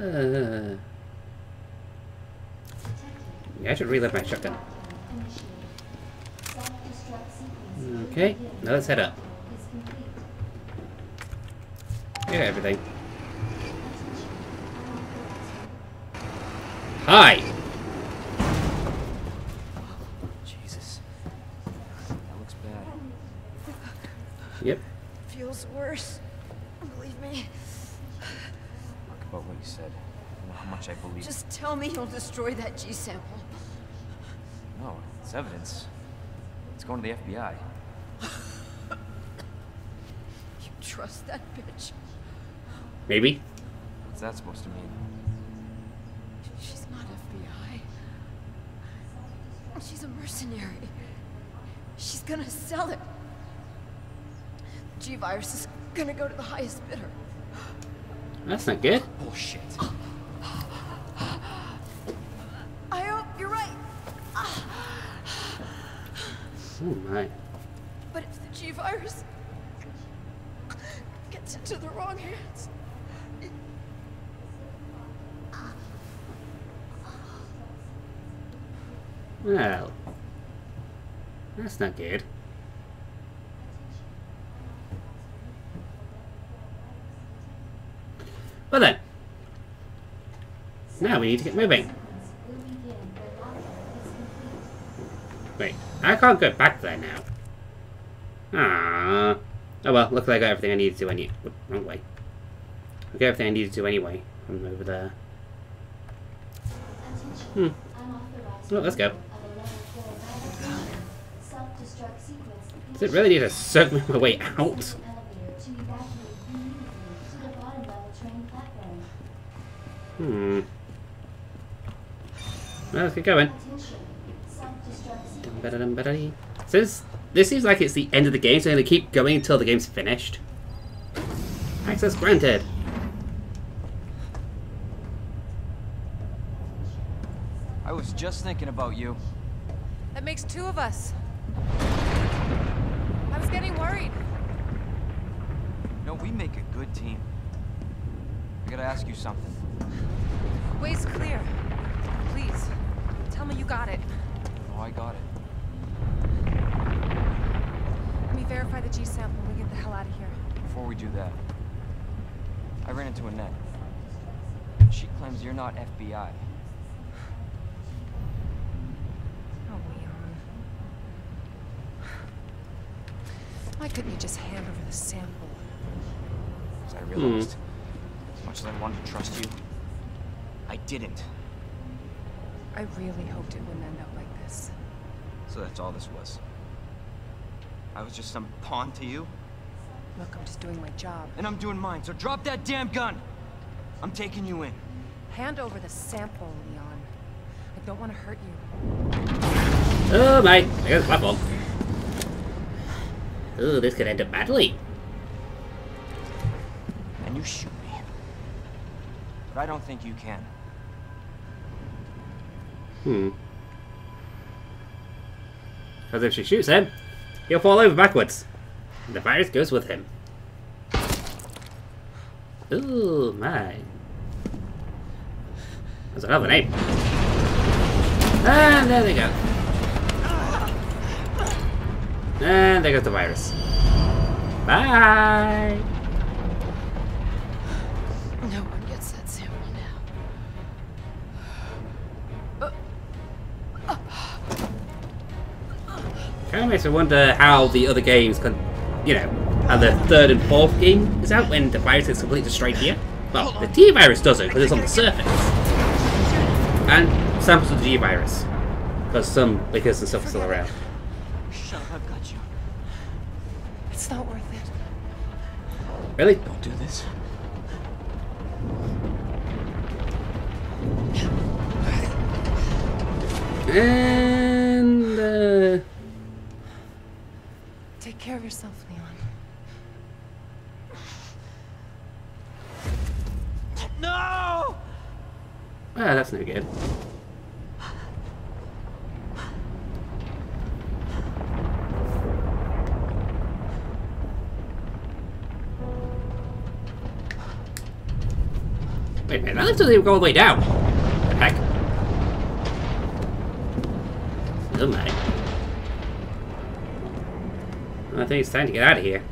Uh, yeah, I should reload my shotgun. Okay, now let's head up. Is complete. I got everything. Hi! Jesus. That looks bad. Yep. Feels worse. Believe me. Look about what you said. I don't know how much I believe. Just tell me you'll destroy that G sample. No, it's evidence. It's going to the FBI. [LAUGHS] You trust that bitch? Maybe. What's that supposed to mean? She's not FBI. She's a mercenary. She's gonna sell it. G-Virus is gonna go to the highest bidder. That's not good. Oh, Bullshit. I hope you're right. Oh my. But if the G-Virus gets into the wrong hands, Well. That's not good. Well then. Now we need to get moving. Wait, I can't go back there now. Ah. Oh well, look like I got everything I needed to anyway. Wrong way. I got everything I needed to anyway. I'm over there. Hmm. Oh, let's go. of a level four vital Self-destruct sequence. Does it really need to suck me my way out? Elevator to evacuate immediately to the bottom level train platform. Hmm. Well, let's get going. Attention. Self-destruct sequence. Dum-ba-da-dum-ba-da-dee. Since this seems like it's the end of the game, so I'm going to keep going until the game's finished. Access granted. I was just thinking about you. That makes two of us. Was getting worried. No, we make a good team. I gotta ask you something. Way's clear. Please, tell me you got it. Oh, I got it. Let me verify the G sample and we get the hell out of here. Before we do that, I ran into Annette. She claims you're not FBI. Oh, Leon. Why couldn't you just hand over the sample? As I realized, as much as I wanted to trust you, I didn't. I really hoped it wouldn't end up like this. So that's all this was. I was just some pawn to you, Look, I'm just doing my job. and I'm doing mine, so drop that damn gun! I'm taking you in. Hand over the sample, Leon. I don't want to hurt you. Oh my, I got the platform. Oh, this could end up badly. And you shoot me. But I don't think you can. Hmm. Because if she shoots him, he'll fall over backwards. And the virus goes with him. Ooh, my. That's another name. And there they go. And there goes the virus. Bye! no one gets that sample now. Kind of makes me wonder how the other games can, you know, how the third and fourth game is out when the virus is completely destroyed here. Well, the T virus doesn't because it's on the surface, and samples of the G virus because some because the stuff is still around. Really? Don't do this. And uh, care of yourself, Leon. No! Ah, that's no good. Wait that lift doesn't even go all the way down. The heck? Oh my. I think it's time to get out of here.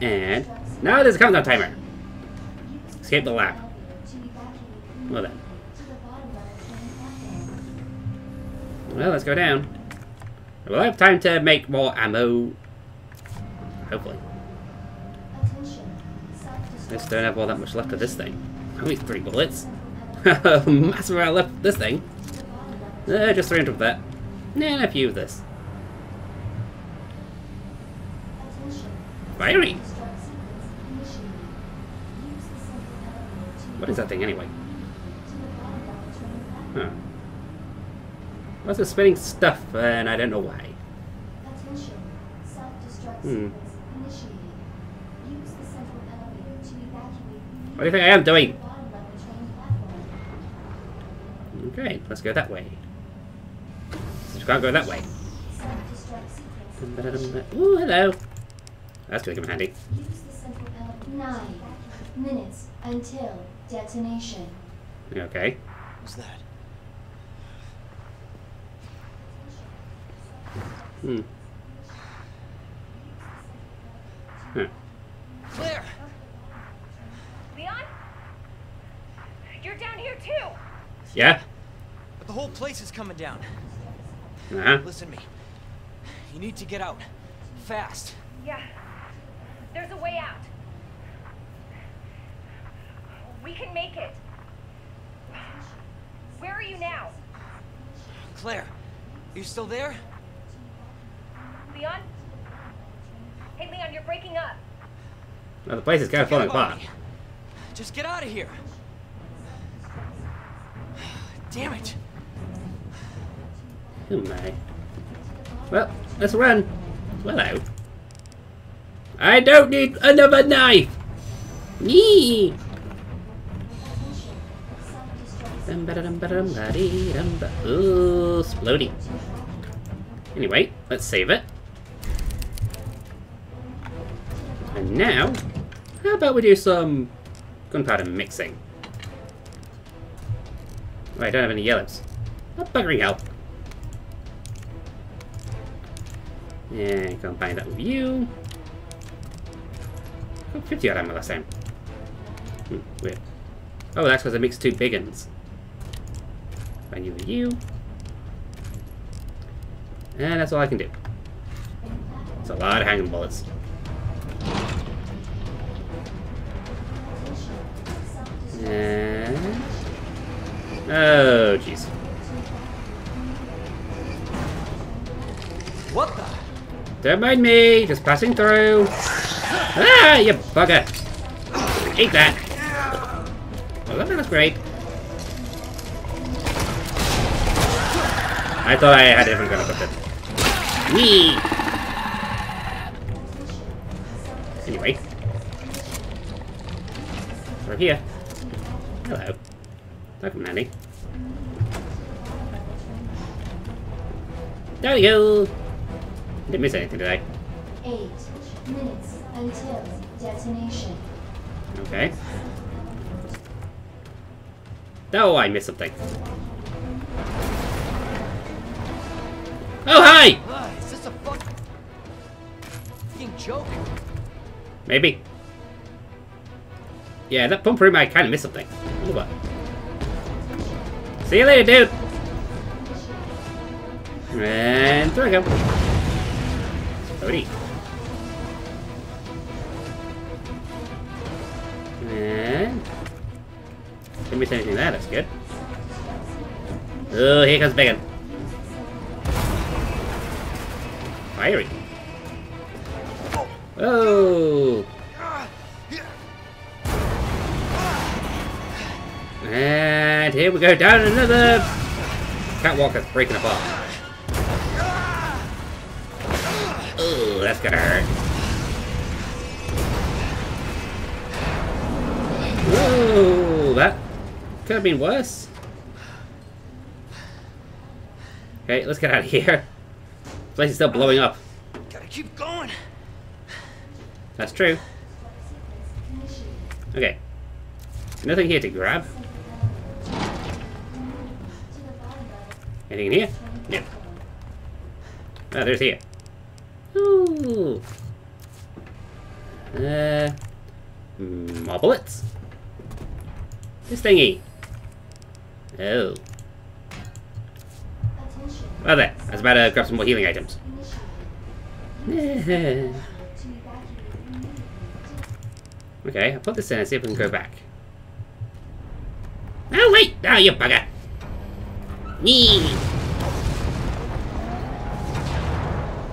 And now there's a countdown timer. Escape the lab. Well then. Well, let's go down. We'll have time to make more ammo. Hopefully. I don't have all that much left of this thing. Only three bullets. [LAUGHS] Massive amount left of this thing. Uh, just 300 of that. And a few of this. Fiery! What is that thing anyway? Huh. Lots of spinning stuff, and I don't know why. Hmm. What do you think I am doing? Okay, let's go that way. Since we can't go that way. Ooh, hello. That's gonna come in handy. Nine minutes until detonation. Okay. What's that? Hmm. Huh. Claire! Leon? You're down here too! Yeah? But the whole place is coming down. Uh-huh. Listen to me. You need to get out. Fast. Yeah. There's a way out. We can make it. Where are you now? Claire, are you still there? Leon? Hey, Leon, you're breaking up. Well, the place is kind of falling apart. me. Just get out of here. Damn it. Oh my. Well, let's run. Hello. I don't need another knife! Nee! Ooh, splody. Anyway, let's save it. Now, how about we do some gunpowder mixing? Oh, I don't have any yellows. Not buggering help. Yeah, combine that with you. Got 50 odd ammo last time. Hmm, weird. Oh, that's because I mixed two big uns. Combine you with you. And that's all I can do. It's a lot of hanging bullets. And... Oh, jeez. What the? Don't mind me, just passing through. Ah, you bugger. Eat that. Well, that was great. I thought I had everyone gonna put it. Wee! Welcome, Nanny. There we go. Didn't miss anything today. Eight minutes until detonation. Okay. Oh, I missed something. Oh, hi! Uh, is this a fucking joke? Maybe. Yeah, that pump room, I kind of missed something. Hold on. See you later, dude! And there we go. Odie. And... Didn't miss anything there, that's good. Oh, here comes Megan. Fiery. Oh! And here we go down another catwalk that's breaking apart. Oh, that's gonna hurt. Whoa, that could have been worse. Okay, let's get out of here. This place is still blowing up. Gotta keep going. That's true. Okay. Nothing here to grab. Anything in here? No. Oh, ah, there's here. Ooh. Uh, hmm, more bullets. This thingy. Oh. Oh, there. I was about to grab some more healing items. okay, I'll put this in and see if we can go back. Oh, wait! Oh, you bugger! Nee!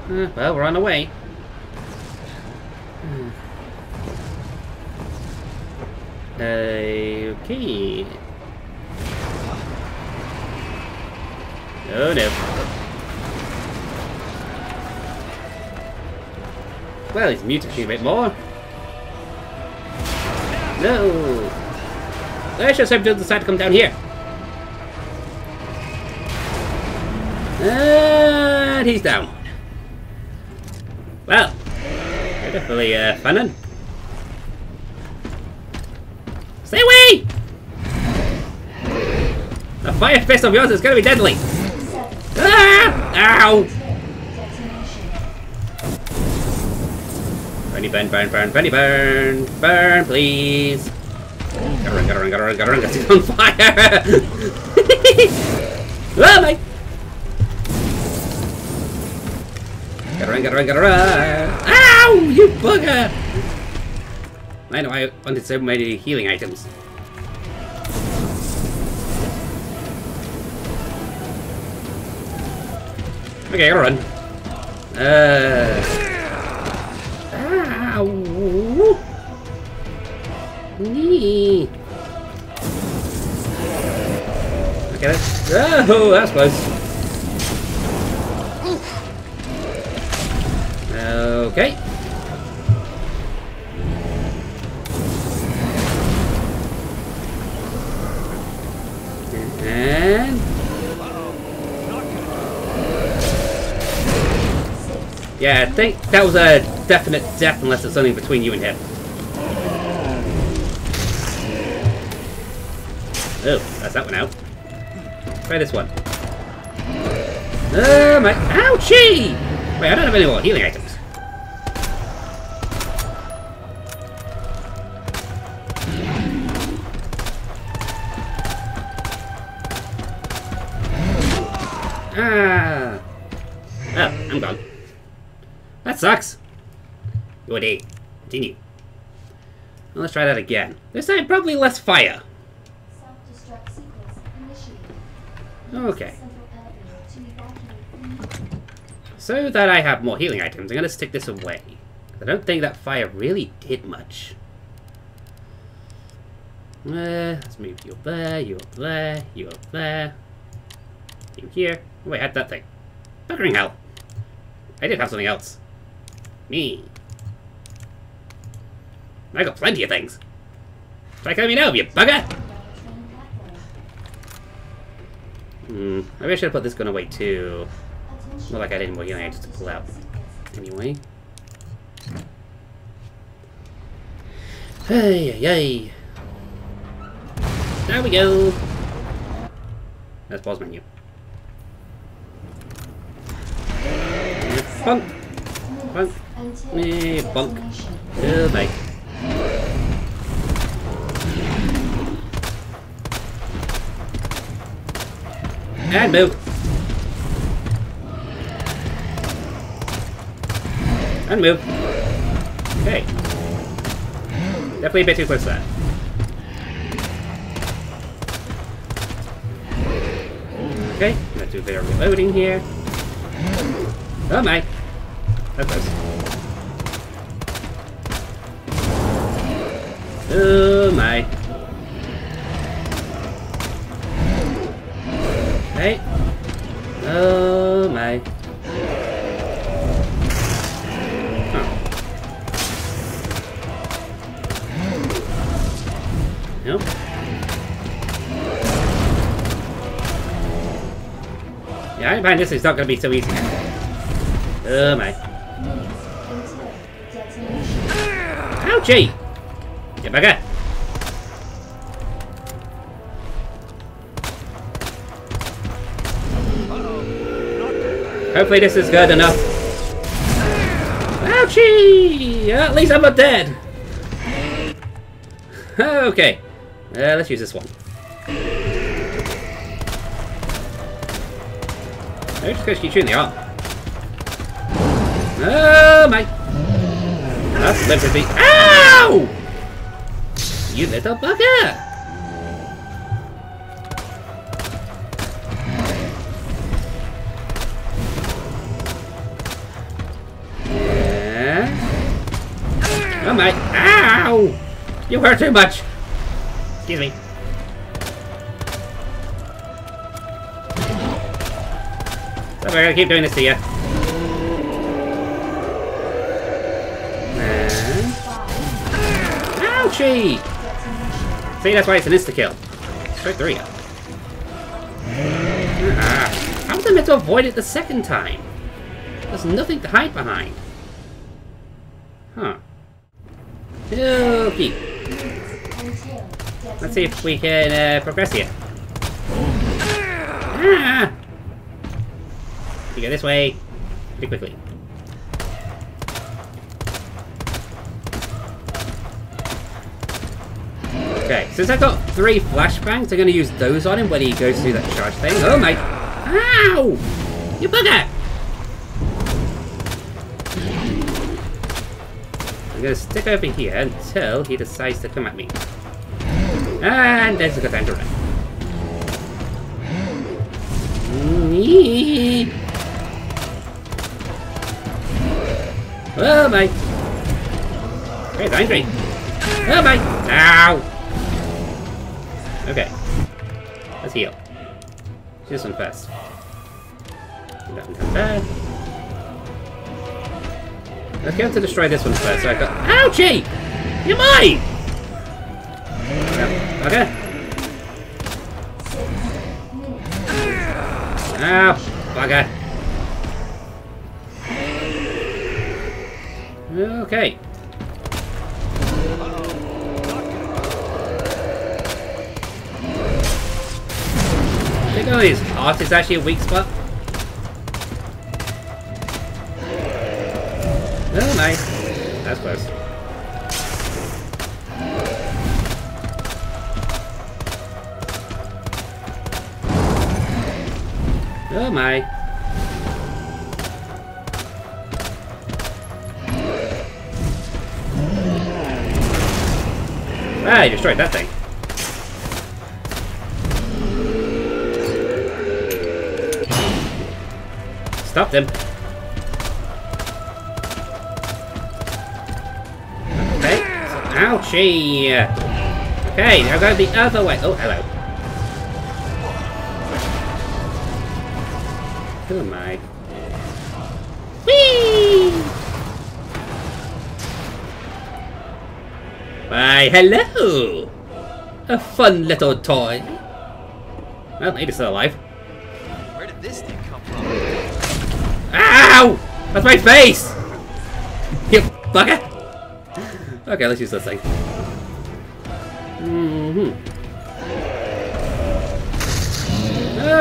Uh, well, we're on the way. Hmm. Okay. Oh no. Well, he's mutating a bit more. No! Let's just hope he doesn't decide to come down here. And he's down. Well, definitely uh, funnin'. Stay away! The fire fist of yours is gonna be deadly. Ah! Ow! Bunny burn, burn, burn, bunny burn, burn, please. Gotta run, gotta run, gotta run, gotta run, because he's on fire! oh my! Gotta run, gotta run, gotta run! Ow! You bugger! I know I wanted so many healing items. Okay, gotta run. Uh. Ow! Nee. Okay, that's. Oh, that's close. Okay. And yeah, I think that was a definite death unless there's something between you and him. Oh, that's that one out. Try this one. Oh my! Ouchie! Wait, I don't have any more healing items. Ah! Oh, I'm gone. That sucks. Good day. Continue. Well, let's try that again. This time, probably less fire. Self-destruct sequence initiated. Okay. Central elevator to evacuate. So that I have more healing items, I'm gonna stick this away. I don't think that fire really did much. Uh, let's move you up there, you up there, you up there. You here. Oh, I had that thing. Buggering hell. I did have something else. Me. I got plenty of things. Try coming out, you bugger! Hmm, maybe I should have put this gun away too. Not like I didn't want healing items to pull out. Anyway. Hey, hey. There we go. That's pause menu. Bunk. Bunk. Eh, bunk. detonation. Goodbye. And move. And move. Okay. Definitely a bit too close to that. Okay, let's do a bit of reloading here. Oh er my. That's nice. Oh my. Hey. Oh my. Huh. Yeah, I find this is not going to be so easy. Oh my. Ouchie! Get back up. Hopefully this is good enough. Ouchie! At least I'm not dead. [LAUGHS] Okay. Uh, let's use this one. I'm just going to shoot you the arm. Oh my! That's liberty. You little bugger! Yeah. Oh my! Ow! You hurt too much. Excuse me. So we're gonna keep doing this to you. Ouchie! See, that's why it's an insta-kill. Straight through you. Ah, how was I meant to avoid it the second time? There's nothing to hide behind. Huh. Okay. Let's see if we can uh, progress here. Ah! We go this way pretty quickly. Okay, since I've got three flashbangs, I'm going to use those on him when he goes through that charge thing. Oh my... Ow! You bugger! I'm going to stick over here until he decides to come at me. And there's a good time to run. Oh my! Great, angry. Oh my! Ow! Okay. Let's heal. This one first. That one's not bad. Let's go to destroy this one first. So I got. Ouchie! You're mine! Yep. Okay. Ah, bugger. Okay. Think all his heart is actually a weak spot. Oh, nice. That's close. Oh my. Ah, you destroyed that Stop them. Okay. Ouchie. Uh, okay, now go the other way. Oh, hello. Who am I? Whee! Why, hello! A fun little toy. Well, maybe still alive. Ow! That's my face! You bugger! Okay, let's use this thing. Mm hmm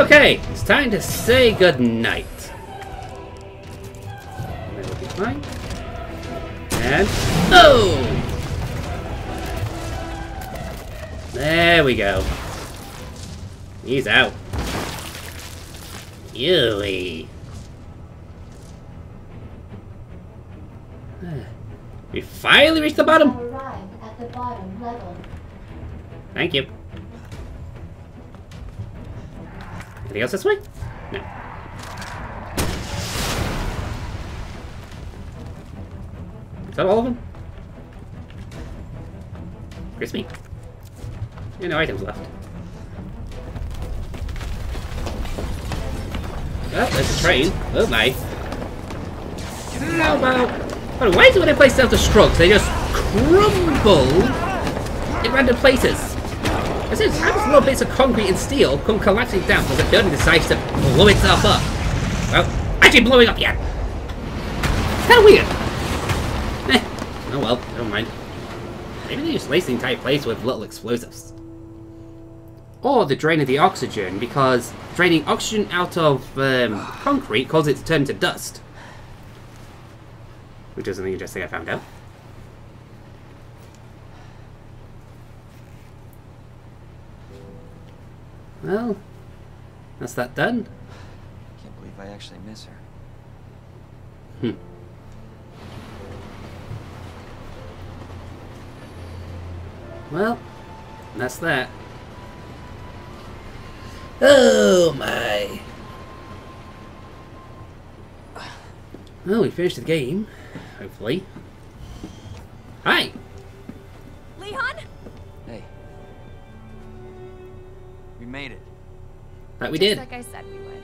Okay, it's time to say goodnight. That will be fine. And... Oh! There we go. He's out. Ewy. We finally reached the bottom. at the bottom level. Thank you. Anything else this way? No. Is that all of them? Crispy. Yeah, no items left. Oh, there's a train. Oh my. How about... Oh, why is it when I play self-destruct, they just crumble in random places? As soon as little bits of concrete and steel come collapsing down because the building decides to blow itself up. Well, actually blowing up yet. It's kind of weird. Eh. [LAUGHS] Oh well, never mind. Maybe they just lace the entire place with little explosives. Or the drain of the oxygen because draining oxygen out of um, concrete causes it to turn to dust. Which is something interesting I found out. Well, that's that done. I Can't believe I actually miss her. Hmm. Well, that's that. Oh my. Well, we finished the game, hopefully. Hi! Leon? Hey. We made it. That we Just did. like I said we would.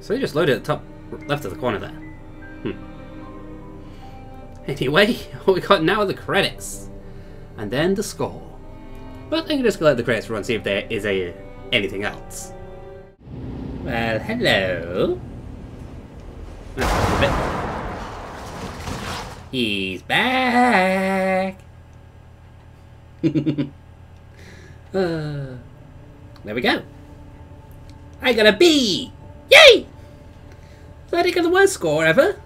So they just loaded at the top left of the corner there. Hmm. Anyway, what [LAUGHS] we got now are the credits. And then the score. But I can just go let the credits run see if there is a anything else. Well, hello. That's a bit. He's back. [LAUGHS] uh, there we go. I got a B! Yay! So I didn't get the worst score ever.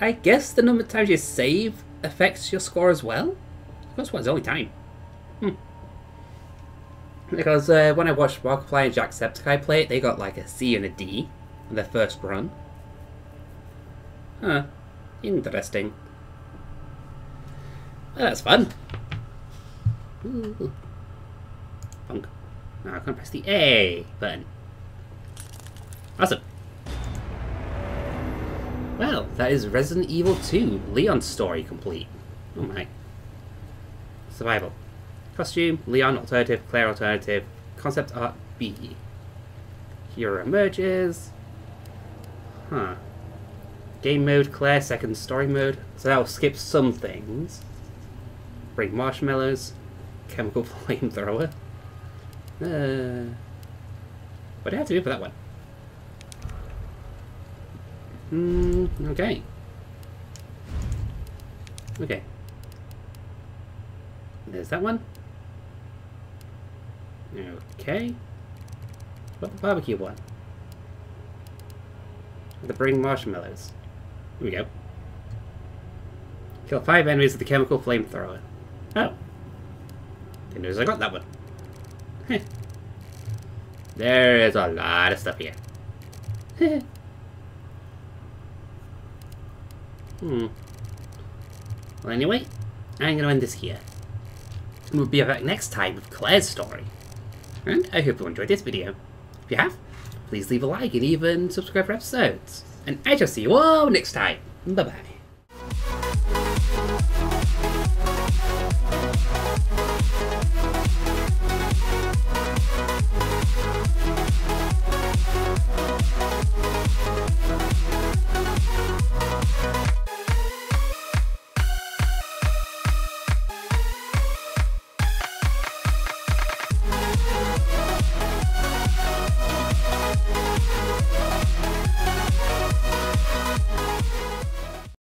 I guess the number of times you save affects your score as well? That's the only time. Hmm. Because uh, when I watched Markiplier and Jacksepticeye play it, they got like a C and a D their first run. Huh. Interesting. Well, that's fun. Ooh. Funk. Now I can press the A button. Awesome. Well, that is Resident Evil 2 Leon's story complete. Oh my. Survival. Costume, Leon alternative, Claire alternative, concept art B. Hero emerges. Huh. Game mode, Claire, second story mode. So that will skip some things. Bring marshmallows, chemical [LAUGHS] flamethrower. Uh, what do I have to do for that one? Hmm, okay. Okay. There's that one. Okay. What the barbecue one? The bring marshmallows. Here we go. Kill five enemies with the chemical flamethrower. Oh. Didn't notice I got that one. There is a lot of stuff here. hmm. Well, anyway, I'm to end this here. We'll be back next time with Claire's story. And I hope you enjoyed this video. If you have, please leave a like and even subscribe for episodes. And I shall see you all next time. Bye bye.